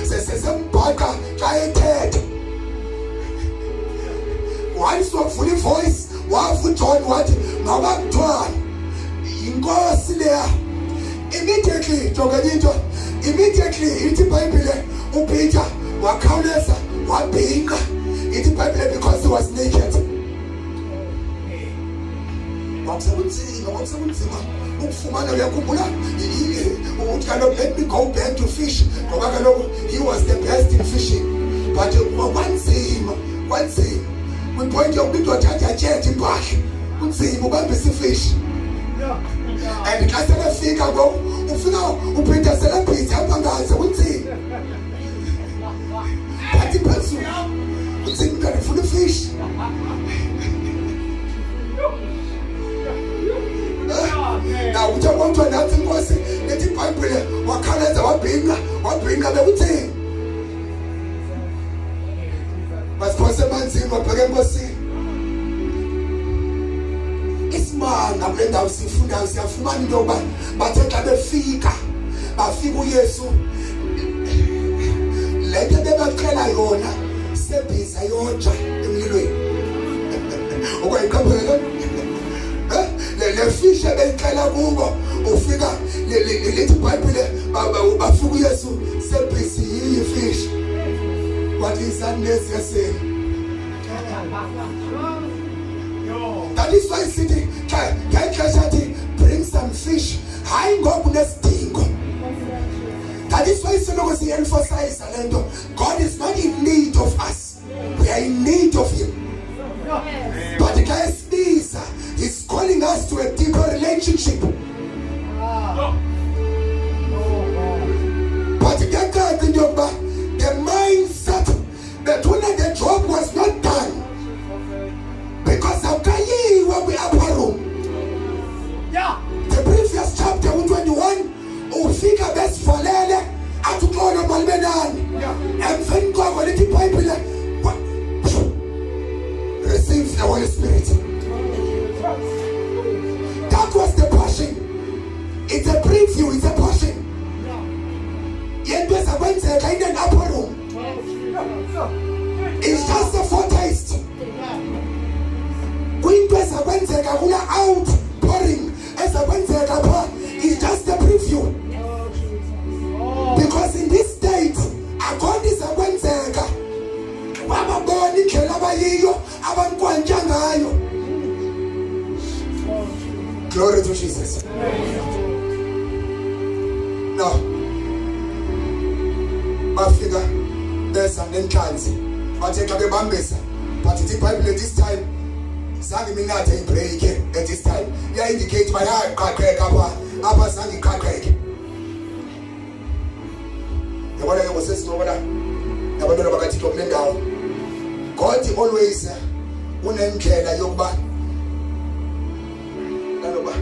Sesembhaqa xa ethetha once wavula ivoice wava ujohn wathi noba kuthiwani yinkosi leya immediately jongeni into immediately ithi ibhayibhile upeter wakhawuleza wabhinqa. Ithi ibhayibhile because he was naked. Kwakusekunzima kwakusekunzima ukufumana uyakhumbula? Uthi kaloku let me go back to fish. Ngoba kaloku he was the best in fishing. But kwanzima kwanzima. Kwipointi yokuba indoda athi athethe impahla kunzima ubambisa ifishi and xa selefika ngoku ufika upeter selebhithi apha ngaze kunzima bathi phezulu kunzima mntwana ufuna ifishi na uthe kwathiwa nathi inkosi lethi ibhayibhile wakhawuleza wabhinqa wabhinqa bekuthini basiphose emanzini wabheka enkosini isimanga kule ndawo siyifundayo siyafumana into yokuba bathe xa befika bafika uyesu. Le nto bebaxela yona sebhiza yoja emlilweni. Okwayiqaphela le le fish ebeyixela kubo ufika le- le- le- lithi ibhayibhile ba- ba- bafika uyesu sebhizi yiyi fish. Wathi isanesi yaseni that is why sithi xa ngexesha athi bring some fish hayi ngoku nesidingo That is why Solomon emphasized lento. God is not in need of us. We are in need of him. But guys, this uh, is calling us to a deeper relationship. But ngekati into yokuba the mindset that when the job was not done because awukayiwe kwi-upper room Yeah. the previous chapter u-21 ufika besivalele athi uxolo malibe nani emveni kwako lithi ibhayibhile wa- receive the holy spirit. That was the portion. It's a preview it's a portion. Yento ezakwenzeka in an upper room it's just a foretaste kwinto ezakwenzeka kula outpouring ezakwenzeka pha is just a preview because in this state akho nto izakwenzeka bababona indlela abayiyo abankwantya ngayo glory to jesus. No. Bafika beza nenhlanzi bathe xa bebambisa but ithi ibhayibhile this time zange minathe ibreak at this time iya-indicate uba yaqaqeka pha apha zange iqaqeke. Yabona ke ngosesingobona nabantwana bakathixo kule ndawo. God always eh, unendlela yokuba kaloba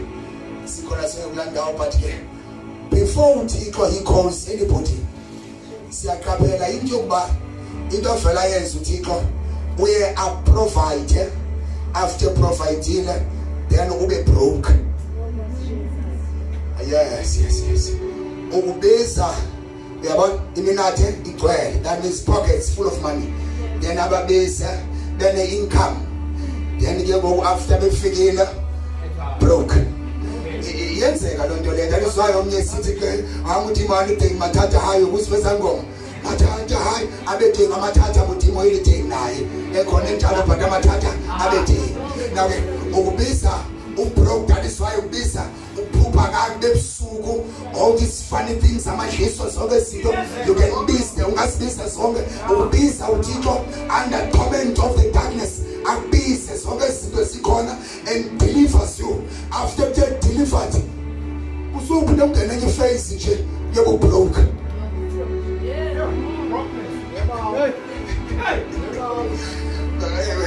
sikhona sonke kulaa ndawo but ke before uthixo he calls anybody siyaqaphela into yokuba into avela yenza uthixo uye aprovide after providile then ube broke. Ah, yes yes yes. Ukubiza uyabona iminathe igcwele that means pockets full of money. Then base, then bene-income then ke ngoku after befikile broke. I- i- yenzeka loo nto leyo. That is why omnye sithi ke anguthi imali udinga mathatha hayi ukusifesangoma mathatha hayi abedinga amathatha budinga oyilidingi naye. Ekhona enjalo but amathatha abedingi now ke ukubiza ubroke that is why ubiza uphupha kakubi ebusuku. All these funny things amadliso zonke izinto you can biza ungasibiza zonke. Ukubiza uthixo under torment of the darkness akubize zonke izinto ezikhona and delivers you. After being delivered. Usuphinde ungene enye face nje yobu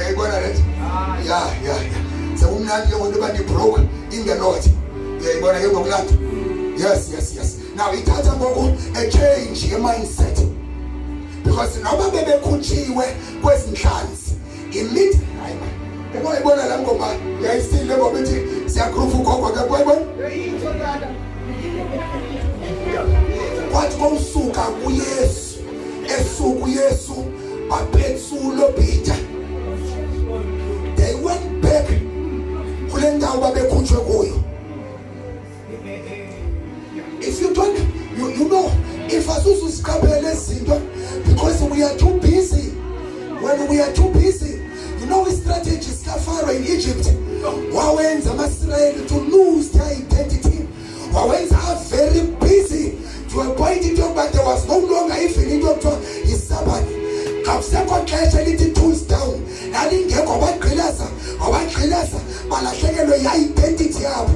yayibona lethi ya ya sekumnandi ke ngoba ndi-broke ingenothi uyayibona ke ngokulanda yes yes yes now ithatha ngoku a-change ye-mindset because noma bebekhutshiwe kwezinhlanzi imid uyayibona la ngoma yayisile ngoba ithi siyagrova ugogo ke kuyayibona kwathi kwawusuka kuyesu esuka uyesu they went back if you don't you, you know if asususiqaphele izinto because we are too busy. When we are too busy you know istrategy sikafaro in egypt wawenza ama-israyeli to lose their identity. Wawenza a very busy to a point into yokuba there was no longer even into yokuthiwa yisabath xa kusekho xesha lithi tools down. Lalingekho balahlekelwe yabo.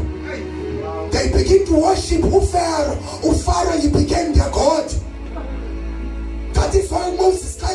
They begin to worship upharaoh upharaoh he became their god. That is why moses xa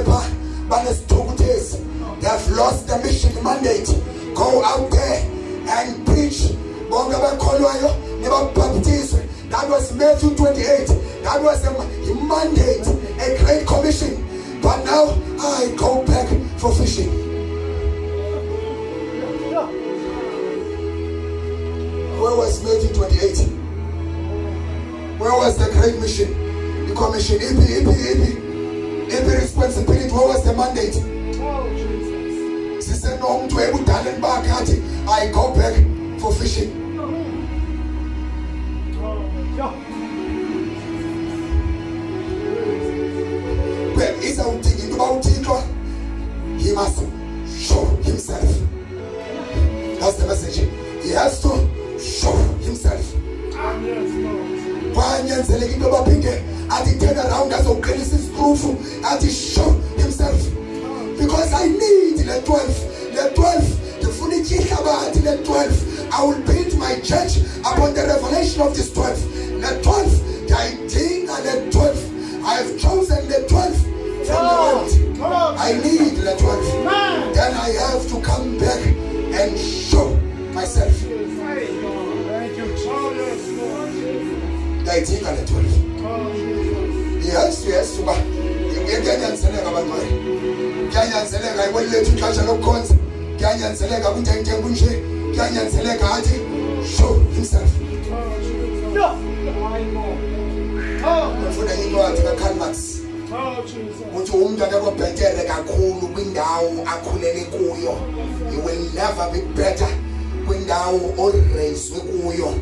njengabe pha banesithukuthezi they have lost the mission mandate. Go out there and preach. That was matthew 28 that was a, a mandate a great commission. But now i go back for fishing. Where was matthew 28 where was the great mission? The commission ipi ipi ipi ipi responsibility where was the mandate. Sisenomntu ebudaleni bakhe athi i go back for fishing. Izawudinga into uba uthixo he must show himself. That's the message. He has to show himself. Kwanyanzeleka into baphinde athi turn around azowuqinisa isikrufu athi show himself. Because i need the 12 le 12 ndifuna itya ihlabathi the 12 i will build my church upon the revelation of this 12 le 12 and the 12 i have chosen the 12 from the world i need the 12 then i have to come back and show myself. Ndiyayidinga le 12 yes yes uba kuyanyanzeleka bantwana. Kuyanyanzeleka iboli lethu ixesha lokukhonza. Kuyanyanzeleka kwintenke kunje kuyanyanzeleka athi show himself. Ufuna incwadi kacarmax uthi umntu akekho bhetere kakhulu kwindawo akhulele kuyo you will never be better kwindawo oreyiswe kuyo.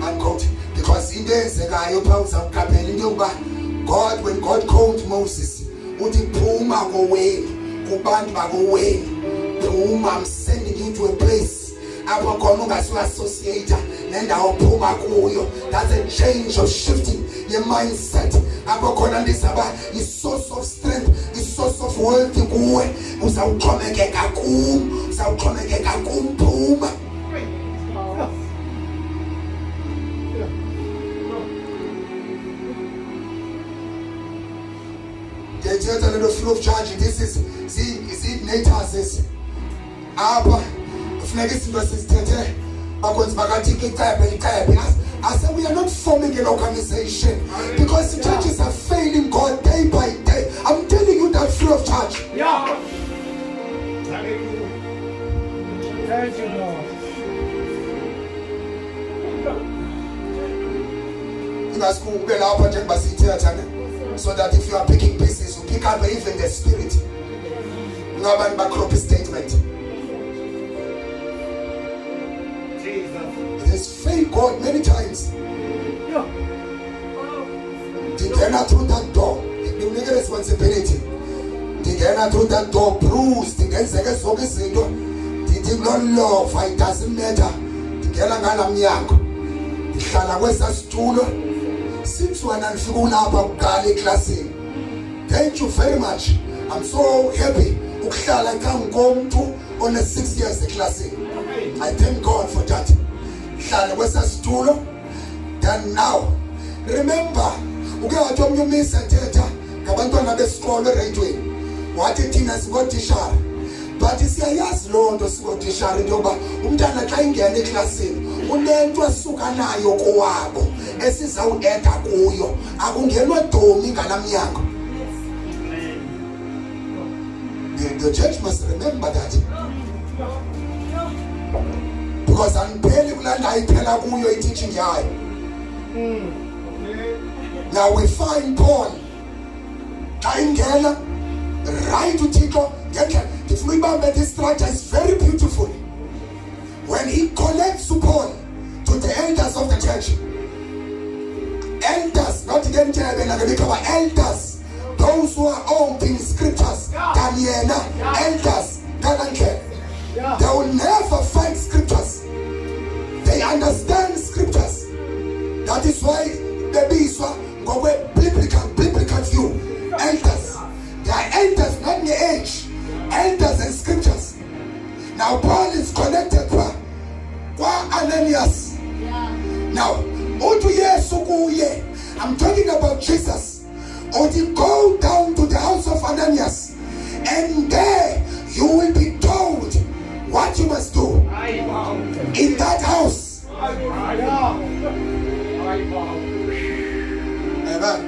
Unquote. Because into eyenzekayo phaa uzawuqaphela into yokuba god when god called moses uthi phuma koweni kubantu bakoweni phuma i'm sending you to a place apho khona ungasiu-associata nendawo phuma kuyo. That's a change of shifting ye-mindset apho khona ndizaba yi-source of strength i-source of wealth kuwe. Uzawuxhomekeka kum uzawuxhomekeka kum phuma ndiyayithetha le nto free of charge this is zii-nators apha funeka izinto sizithethe bakwenzi bakathika icebe icebe I said we are not forming an organization because the churches are failing God day by day. I'm telling you that free of charge. Yeah. Thank you, Lord. ingasuke ube lapha njengoba siyithetha ne so that if you are picking pieces you pick up even the spirit ungabani bacrope statement Jesus. It has failed God many times. Ndingena through that door. Ndimnike responsibility. Ndingena through that door bruised. Ndingenzeke zonke izinto. Ndithi kulolova it doesn't matter. Ndingena ngala mnyango. Ndihlala kwesa situlo. Since wena nifika ulapha kuqala eklasini. Thank you very much. I'm so happy ukuhlala phambi komuntu one 6 years eklasini. I thank God for that. Hlala kwesa situlo. Then now remember uke wathi omnye umisi ethetha ngabantwana besikolo ereyidweni wathi thina singotishara but siyayazi loo nto singotishara into yokuba umntana xa ingena eklasini unento esuka nayo kowabo esizawueda kuyo akungenwa domi ngala the, the church must remember that. Because kulaa ndawo iphela kuyo i-teaching yayo now we find paul. Xa ingena right uthixo ngendlela ndifuna uyibambe this structure is very beautiful. When he connects paul to the elders of the church. Elders not ngentebe nangemigaba elders those who are old in scriptures than yena elders ngalandlela they will never find scriptures. They understand scriptures. That is why bebizwa ngokwe-biblical biblical view. Elders. They are elders not nge-age elders and scriptures. Now paul is connected kwa kwa-ananias now uthi uyesu kuye i'm talking about jesus uthi go down to the house of ananias and there you will be told what you must do. I in that house. I. I amen.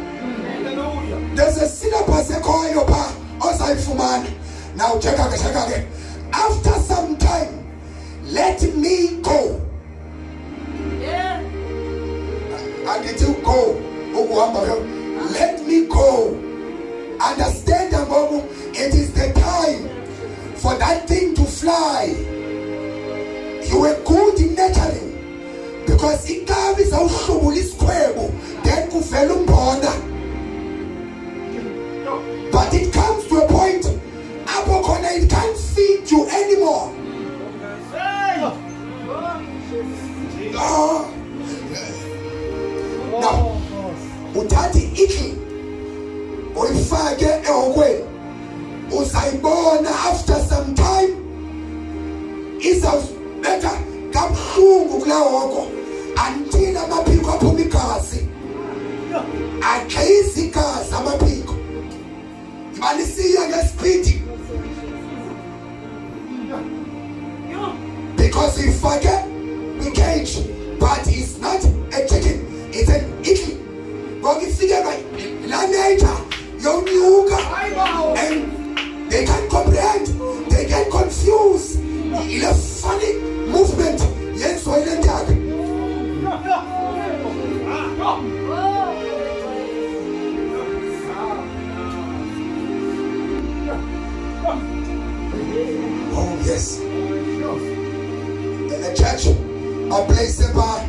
There's a syllabus ekhoyo pha ozayifumana now cheka ke cheka ke after some time let me go. Andithi go? Ukuhamba ke let me go. Understand ngoku it is the time for that thing to fly. You were good in nurturing because ikabi izawuhlubula isikhwebu then kuvela umbona but it comes to a point apho it can't feed you anymore. Ah. now uthathe ikhi uyifake ehokweni uzayibona after some time. Izawubetha kabuhlungu kulaa hoko until amaphiko aphuma igazi. Agxiza igazi amaphiko. Balisiya ngesipidi because if I uyifake kwicage but it's not a chicken it's an icky ngoku ifikelwa laa nature yonyuka. And they can't comprehend they get confused ile funny movement. Yenziwa ile ntaka oh yes. The church pha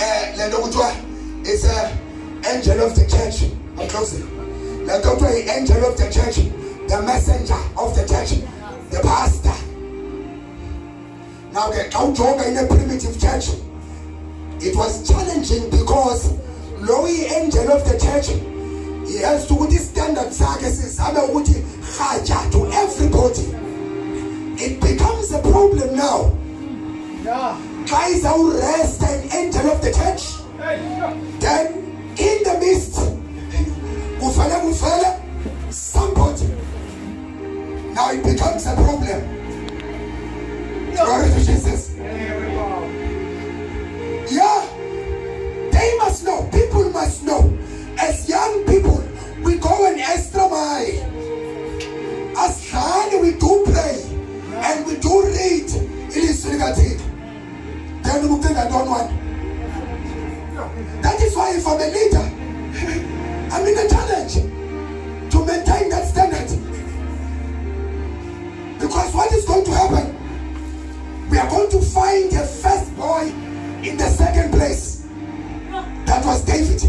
eh le nto kuthiwa is a angel of the church. I'm closing. Le nto kuthiwa yi-angel of the church. The messenger of the church. The pastor. Now ke xa ujonga in a primitive church. It was challenging because lo yi-angel of the church he has to sakhe sizame ukuthi rhatya to everybody. It becomes a problem now. Xa izawuresta an angel of the church. Then in the midst kufele kufele somebody. Now it becomes a problem. Glory to jesus. Yeah. They must know. People must know. As young people we go an extra mile asidlali we do pray and we do read ilizwi likathixo then ukucinga ntoni wani that is why if I'm a leader, I'm in a challenge to maintain that standard. Because what is going to happen? We are going to find the first boy in the second place. That was David.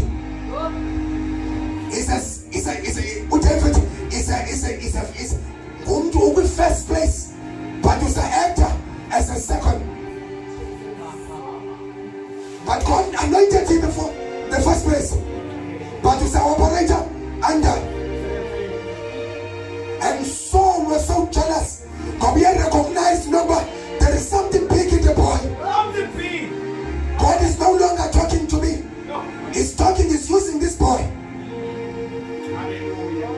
Is a is a is a David is a is a is a is going to first place, but is an actor as a second. God anointed him for the first place. But he's an operator under. And Saul was so jealous. Because had recognized, number, there is something big in the boy. Something big. God is no longer talking to me. No. He's talking, he's using this boy. Hallelujah.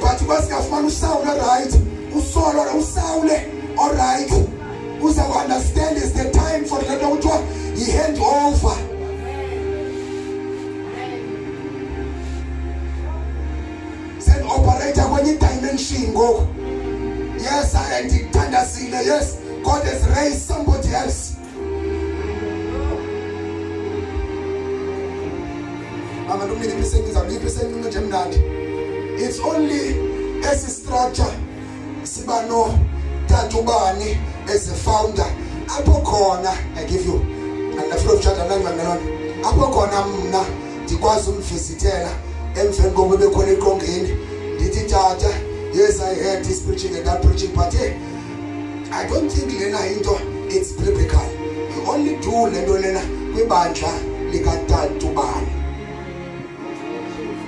But basingafumana usawule right usolo usawule alright uza understand is the time for le nto kuthiwa yi-hand over. Sen-operator kwenye dimension ngoku yes I and ndithandazile yes. God has raised somebody else. It's only esi structure. Siba no tata ubani as a founder. Apho khona i give you and the flow of chat and ngalona. Apho khona mna ndikwazi umvisitela emveni kokuba bekhona eqongeni ndithi tata yes i heard this preaching and that preaching but hey, i don't think lena into it's biblical. You only do le nto lena kwibandla likatata ubani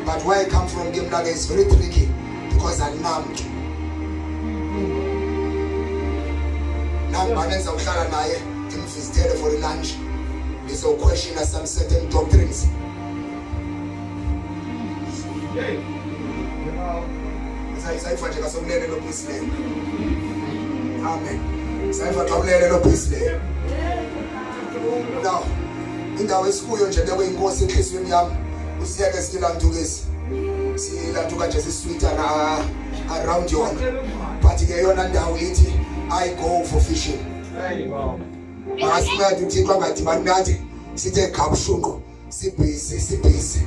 but where I come from Gimlaga is very tricky because andinamntu nambane ndizawuhlala naye ndimvisitele for lunch ndizoquestiona some certain doctrines Hey. sayifa nje kasokulele lo peace amen sayifa xa kulele lo peace now indawo esikuyo nje inkosi enhliziyweni yami usiyeke siyilantukisi siyilantuka nje siswita around yona but ke yona ndawo ithi i go for fishing. Makasincede uthixo angadibani nathi sithe gabushunqu sibhisi sibhisi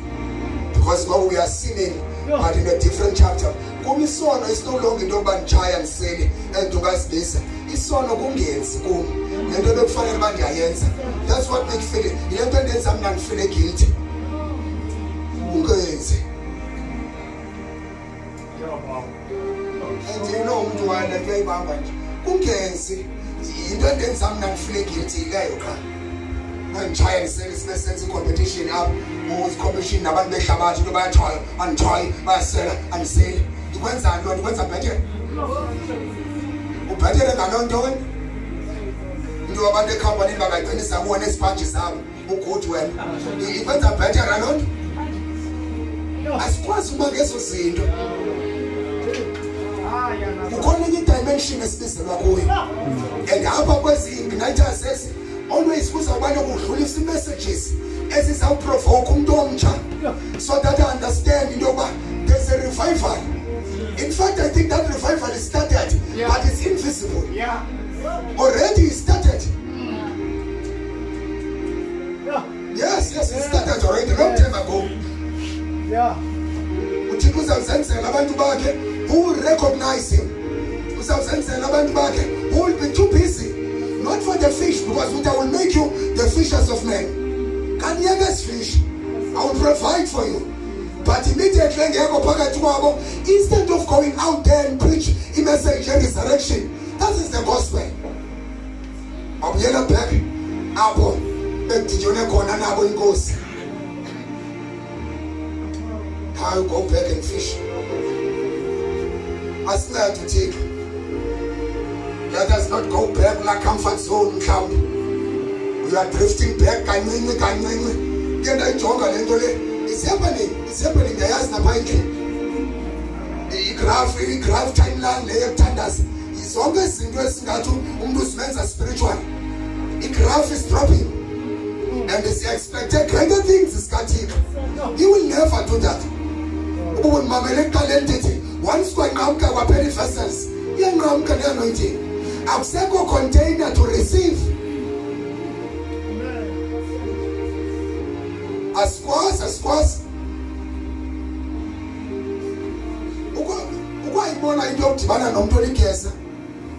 because ngoku we are sinning but in a different chapter. Kum isono is no longer into yokuba nditshaya ndiseli endukazibisa isono kungenzi kum le nto bekufanele uba ndiyayenza that's what make feel yile nto endenza mna ndifile guilty. Ungenzi and you know umntu wana kuyayibamba nje kungenzi yinto endenza mna ndifile guilty yileyo qha ngitshaya ndisele sibe senza i-competition apho oh, i-competition nabantu behlabathi into bayatshaya anditshayi bayasela andiseli. Ndikwenzani loo ndikwenza bhetere ubhetere ngaloo ntoni into abantu ekhampanini bangagcinisa kuwo nezipaji zabo. Oh, Uguti wena I- ikwenza bhetere loo nto? Asikwazi uba ngezo zinto kukhona enye idimension esibizelwa kuyo and apha kwezi Ignitors ezi always kuzawuba nokudlulisa i-messages ezizawuprovoke umntu omtsha so that i understand into yokuba there's a revival. In fact i think that revival is started Yeah. but it's invisible. Yeah. already it started. Yes yes it started already long time ago. Yeah. uthixo uzawuzenzela abantu bakhe who will recognize him who will be too busy not for the fish because i will make you the fishers of men. Kaniyekes fish? I will provide for you. But immediately instead of going out there and preach imessage ye-resurrection that is the gospel. Wabuyela back apho bekudityone khona nabo inkosi. You go back and fish asincede uthixo let us not go back la comfort zone mhlawumbi. We are drifting back kancinci kancinci. Ke ndayijonga le nto le is happening is happening. Ndiyayazi napha endlini? Igraph igraph timeline le yekuthandaza zonke izinto esingathi umntu uzimenza spiritual igraph is dropping. And siya-expecte greater things zikathixo he will never do that. Uba undimamele ekuqaleni ndithi once kwanqamka kwaphela ii-vessels iyanqamka ne-anointing akusekho container to receive. Asikwazi asikwazi Ukwa- ukwayibona into yokudibana nomntu oligeza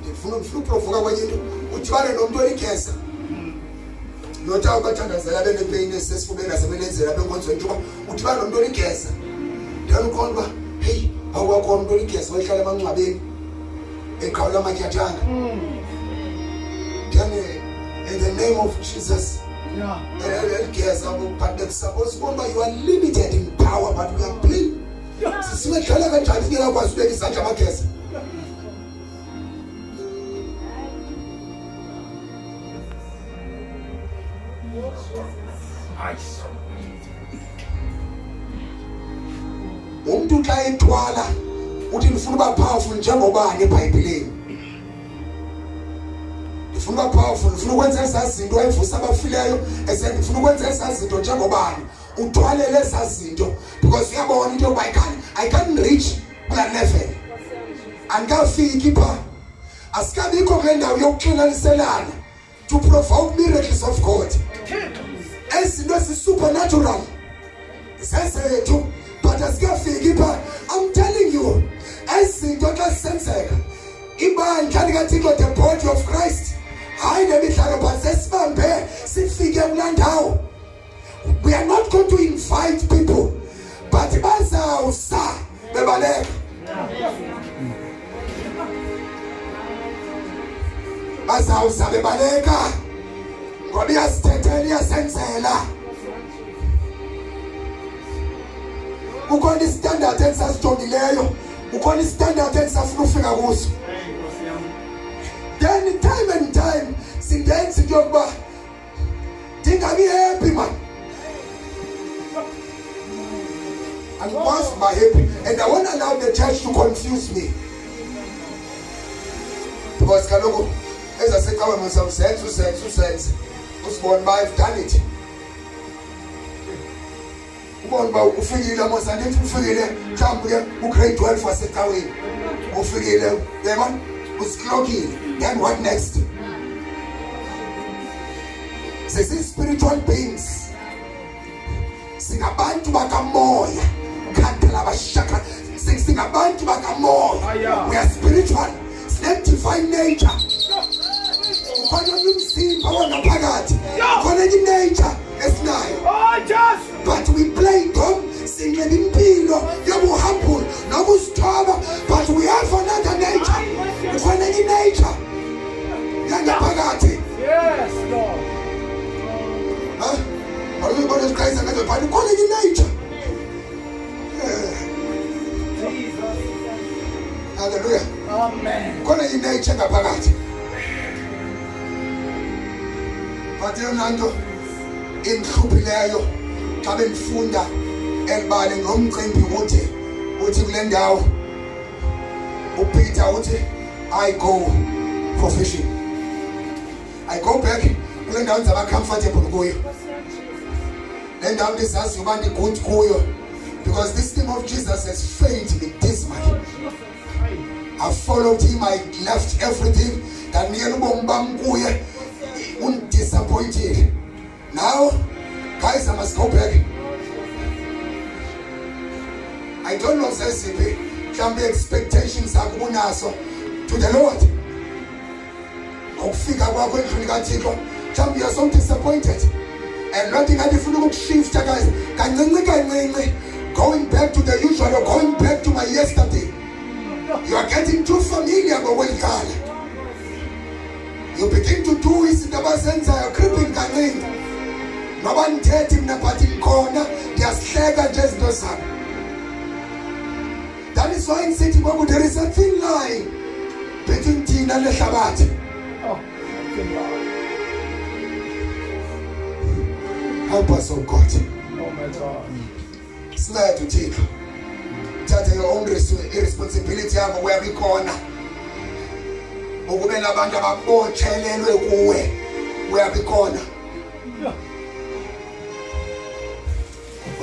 ndifuna ndifuna uprovoka kwenye into. Udibane nomntu oligeza nothi awubathandazela benepeyini esesifubeni nasebenenzela benkonzweni njengoba uthi banomntu oligeza then ukhona uba heyi awuwakhona umntu oligeza wayehlala emangcwabeni eqhawula amatyathanga then eh, in the name of jesus Yeah. eligeza but supposed ubona uba you are limited in power but we are play singedlala kanjani singekakwazi ubeka izandla amageza Nice. Umuntu xa ethwala uthi ndifuna uba powerful njengobani ebhayibhileni ndifuna uba powerful ndifuna ukwenza ezaa zinto evusa abafileyo ese ndifuna ukwenza ezaa zinto njengobani. Uthwalele ezaa zinto because uyabona into yokuba I can't- i can't reach kulaa level. Andikafiki phaa asikabikho kule ndawo yokuxinaniselana to provoke miracles of god. Ezinto ezisupernatural zezethu i'm telling you ezinto xa zisenzeka ibandla likathixo the body of christ. Hayi nemidlalo but sesibambe sifike kulaa ndawo we are not going to invite people. But bazawusa bebaleka bazawuza bebaleka ngoba iyasithethela iyasenzela kukhona istandard endisasijongileyo kukhona istandard endisafuna ufika kuso. Then time and time sindenza into yokuba ndingabi happy man. Andikwazi ukuba happy and i won't allow the church to confuse me. Because kaloku ezasecawe mosawuzenza uzenza uzenze usibone uba i've done it ubone uba ufikile mosa ndithi ufikile mhlawumbi ke ugrade 12 wasecaweni. Ufikile yebona usiklokile then what next? Sesiyi-spiritual beings. Singabantu bakamoya. Khandela bashaka. Singabantu bakamoya. We are spiritual. Sine-divine nature. Ukhona omnye umzimba wangaphakathi ukhona enye inature esinayo Oh, just. but we play dom sinqeba impilo yobuhambule nobuzithoba but we have another nature. Ukhona enye inature yangaphakathi Yes, Lord. awuyibona esiqayisa ngazo but ukhona enye inature halleluya Amen. khona inature ngaphakathi but yona nto endihluphileyo xa bendifunda elibali nomcimbi uthi uthi kule ndawo upeter uthi i go for fishing i go back kule ndawo ndizaba comfortable kuyo le ndawo ndizaziyo uba ndigood kuyo because this thing of jesus has failed me dismally I followed him, I left everything. Daniel Bombam kuye undisappointed. Now, guys, I must go back. I don't know sesiphi mhlawumbe expectations zakho unaso to the Lord. Ngokufika kwakho endlini kaThixo, mhlawumbe you are so disappointed. And loo nto ingathi ifuna ukukushifta kancinci kancinci going back to the usual or going back to my yesterday. You are getting too familiar ngokweli cala. You begin to do izinto abazenzayo creeping kancinci. ngoba nithethi mina but ngikhona ngiyasihleka nje izinto zami. That is why ngisithi ngoba there is a thin line between thina lehlabathi oh help us oh god. Oh my god. Slide uthixo thathe your own responsibility yakho kuyabikhona ukube labantu ababothelelwe kuwe uyabikhona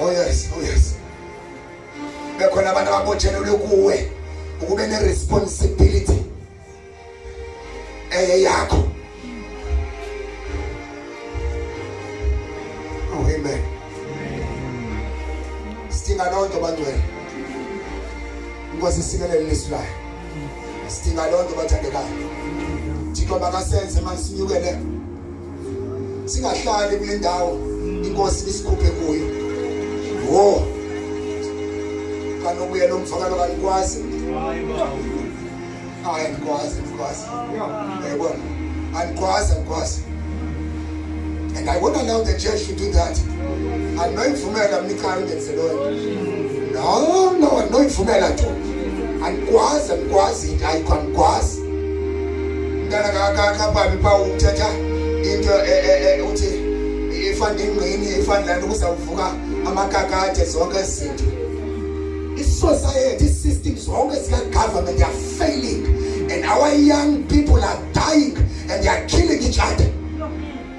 Oh yes, oh yes. Bekhona abantu ababotshelelwe kuwe ukube ne-responsibility eyeyakho. Oh amen. Sidinga loo nto bantwana. Inkosi sikelele ilizwi layo. Sidinga loo nto bathandekayo. Thixo makasenze masinyukele. singahlali kule ndawo inkosi isikhuphe kuyo wo? Kanobuye nomvakalo kalikwazi hayi ah, andikwazi and i won't allow the church to do that. Andinoyivumela mna ikhaya undenze loo nto no no andinoyivumela tu andikwazi andikwazi ayikho andikwazi mntana kababi pha uthetha into e- e- e- uthi ifana ingqini ifana laa nto kuzawuvuka amakakade zonke ezi zinto. I-society ii-system zonke zika-government they are failing. And our young people are dying and they are killing each other.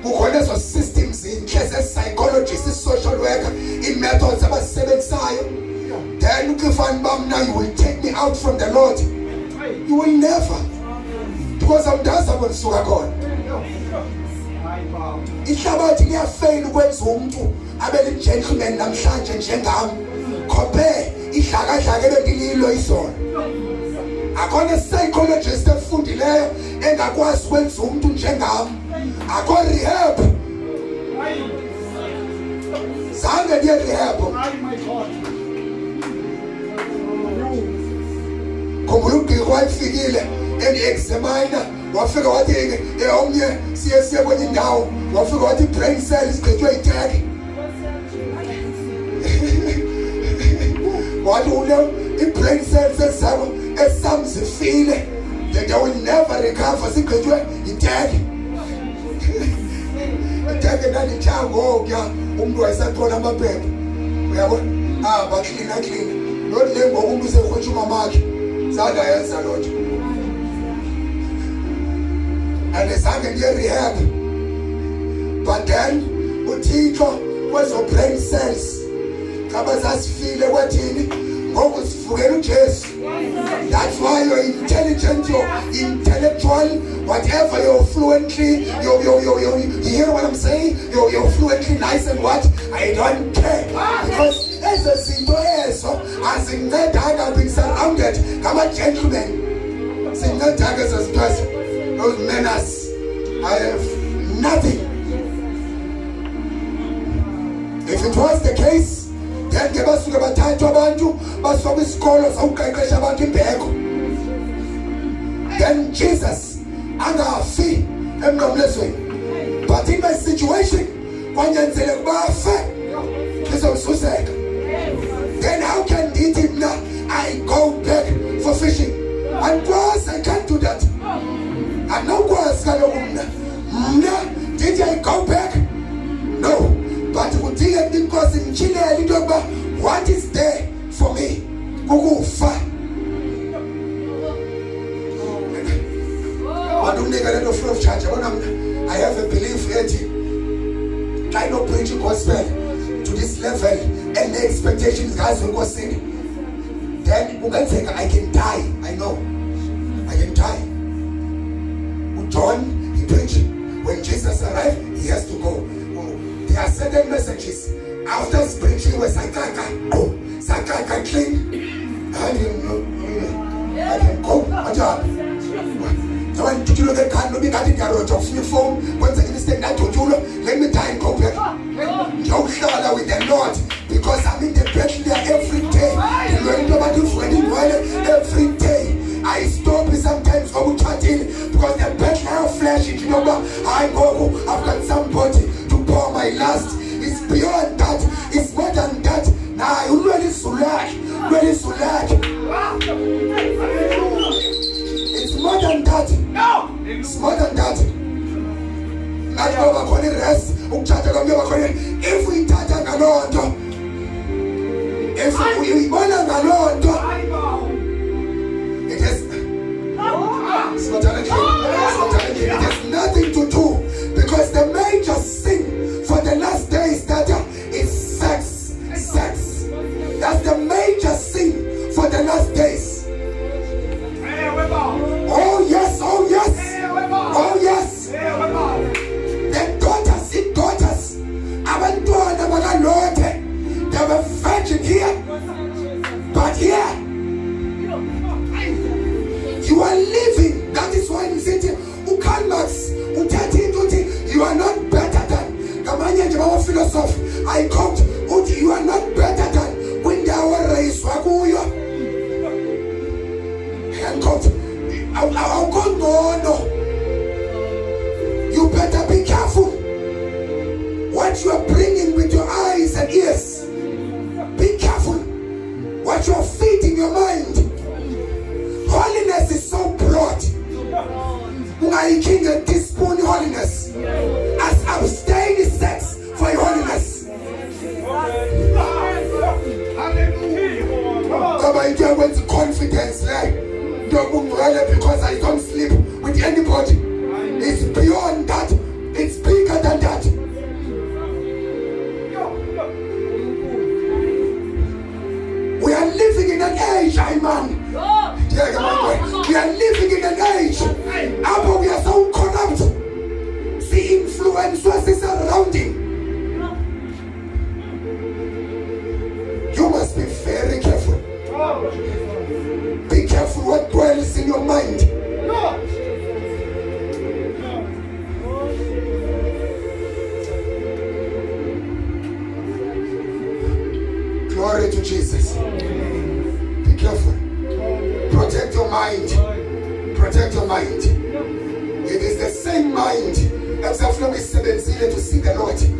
Kukhona ezo systems intle ze-psychologist i-social worker ii-methods abazisebenzisayo then ukifani uba mna you will take me out from the lord. You will never because awundazi apho ndisuka khona. Ihlabathi liyafeyila ukwenza umntu abe ligentleman namhlanje njengam khophe idlakadlaka ebendililo izolo akhona psychologist efundileyo engakwazi ukwenza umntu njengam akho rehab. Zange ndiye rehab. Khumbula ugqirha wayefikile eni-examiner wafika wathi omnye siye siye kwenye indawo. Wafika wathi brain cell zigqitywe yiteki une i-brain cells ezakho esam zifile that they will never recover zigqitywe yiteki iteke ndanditshaya ngokuya umntu wayesaqola amaphepha uyabona ah baklina klina not le ngoku umntu sekrhotsha umamakhe zange ayenza loo nto and zange ndiye rehab but then uthixo kwezo brain cells that's why you're intelligent you're intellectual whatever you're fluently you're, you're, you're, you're, you hear what i'm saying? You're, you're fluently nice and what? I don't care. Because ezo zinto ezo azincedanga being surrounded. Ngama-gentlemen zincedanga ezo zinto ezo those manners i have nothing. If it was the case then ke basuke bathathwa abantu basuka kwisikolo sawuqeqesha abantu imbeko. Then jesus angafi emnqamlezweni. But in my situation kwanyanzeleka ukuba afe ngizozuzeka then how can ndithi mna i go back for fishing. Andikwazi i can't do that andinawukwazi kaloku mna. Mna ndithi i go back? No inkosi into yokuba what is there for me? Kukufa. Wandiunika le nto free of charge? Yabona mna i have a belief ethi xa inopreach igospel to this level and ne-expectations ngazo enkosini then kungenzeka i can die. I know. I can die. Ujohn he preached. When jesus arrived he has to go there are certain messages after preaching where sakaka go. Sakaka clean. And I can mm, go. Kanjani ngoba ndithutyulwe ngekhani noba ingathi ndiyarojwa kufuna ifowuni kwenzeka imistake ndathutyulwa let me die and go back ndiyawuhlala with the lord because i'm in the there every day. Into yoba ndivuke ndindwele every day. I stop sometimes utshatile because the battle of flesh into yokuba hayi ngoku i've got somebody to pour my last it's beyond that it's more than that. Naye ulwela izulu lakhe ulwela izulu lakhe it's more than that. It's more than that. Ngathi ngoba khona irest ukuthatha if uyithatha ngaloo nto if uyibona ngaloo nto it has Sibathanda nje. Sibathanda nje. it has nothing to do because the major the last days oh yes oh yes. Oh yes. The daughters the daughters. Abantwana bakalothe they were virgin here. But here you are living. That is why uKarl Marx uthetha into uthi you are not better than abanye nje babafilosofi ayikhokht uthi you are not better than kwindawo erayiswa kuyo Awukho ngcono. You better be careful what you are bringing with your eyes and ears. Be careful what you are feeding your mind. Holiness is so broad. Ungayikhinga teaspoon holiness. As abstain sex for holiness. Baba into yakwenza confidence le. Because I don't sleep with anybody. It's beyond that. It's bigger than that. We are living in an age, come on, we are living in an age. Apho we are so corrupt. See influences surrounding. Your mind. Glory to Jesus. Be careful. Protect your mind. Protect your mind. It is the same mind. Except Emsafuna uyisebenzile to see the Lord.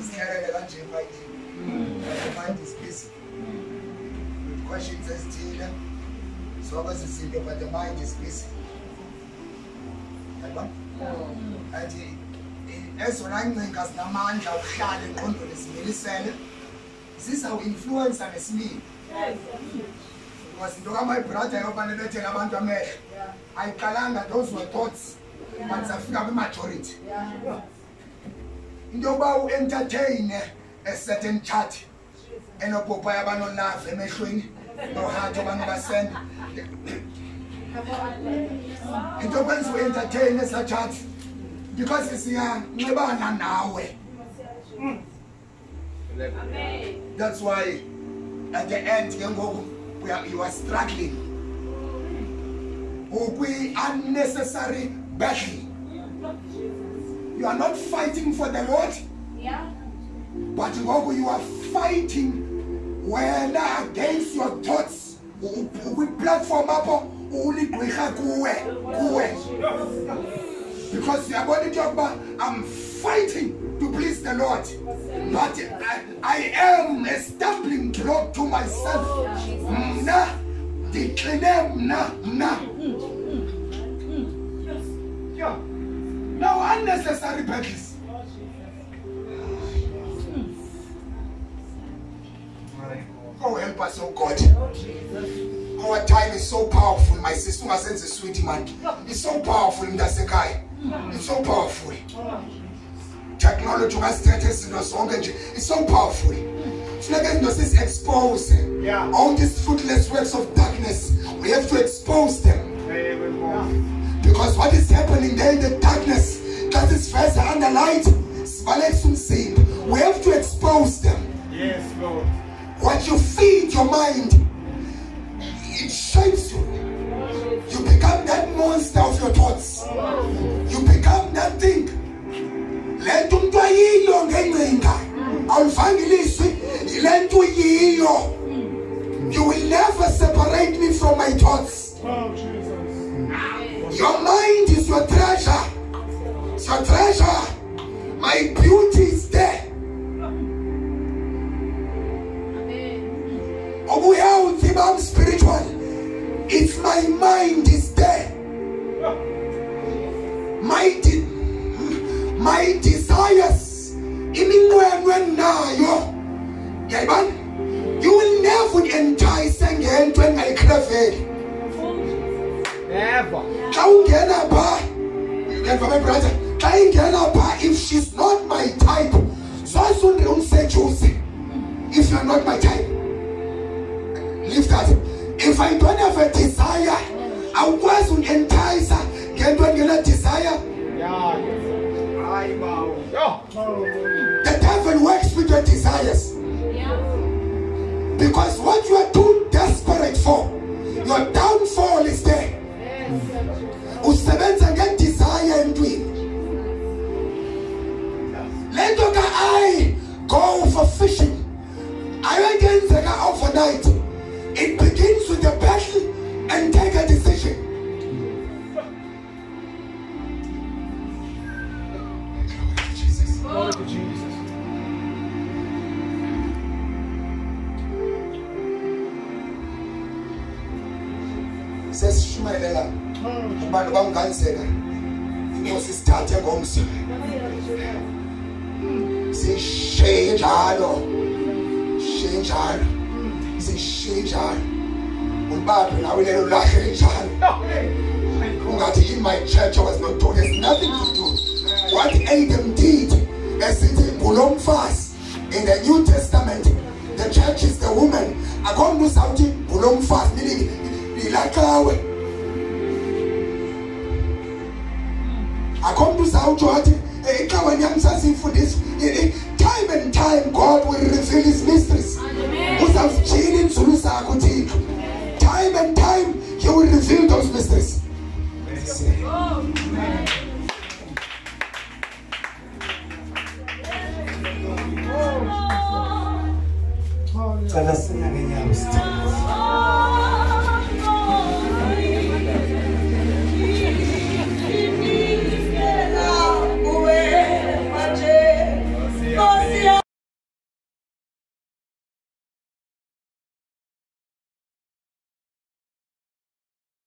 usihelele kanje pha endlini the mind is busy with questions ezithile zonke zizinto but the mind is busy yabo athi eh, ezona ngcinga zinamandla ukuhlala engqondweni zimilisele zizawuinfluensa nesibili because into kamayi brother yobane bethele abantu amehlo ayiqalanga those were thoughts but zafika kwimajority into yokuba u-entertaine a certain chart enopopayi abanolava emehlweni nohathi abantu basenda into yokwenza u-entertaine esa chart because siyanxibana ah, nawe. That's why at the end ke ngoku you are struggling. Ukwi-unnecessary battle you are not fighting for the lord. Yeah. but ngoku you are fighting wena against your thoughts. Kwiplatform apho uligqwirha kuwe kuwe. Because uyabona into yokuba i'm fighting to please the lord. But I, i am a stumbling block to myself. Oh, mna ndixine mna mna now unnecessary battles Oh, help us, oh God. Our time is so powerful, my sister. Ungasenze sweet man. It's so powerful, mntasekhaya. It's so powerful. Technology ungasithetha izinto zonke nje. It's so powerful. Funeka izinto sizi-expose. All these fruitless works of darkness, we have to expose them. Because what is happening there in the darkness, that is first under light, sibalekisa umzimba. We have to expose them. Yes, Lord. What you feed your mind, it shapes you. You become that monster of your thoughts. You become that thing. Le nto umntu ayiyo ngengcinga awulivanga ilizwi le nto you will never separate me from my thoughts oh, your your treasure my beauty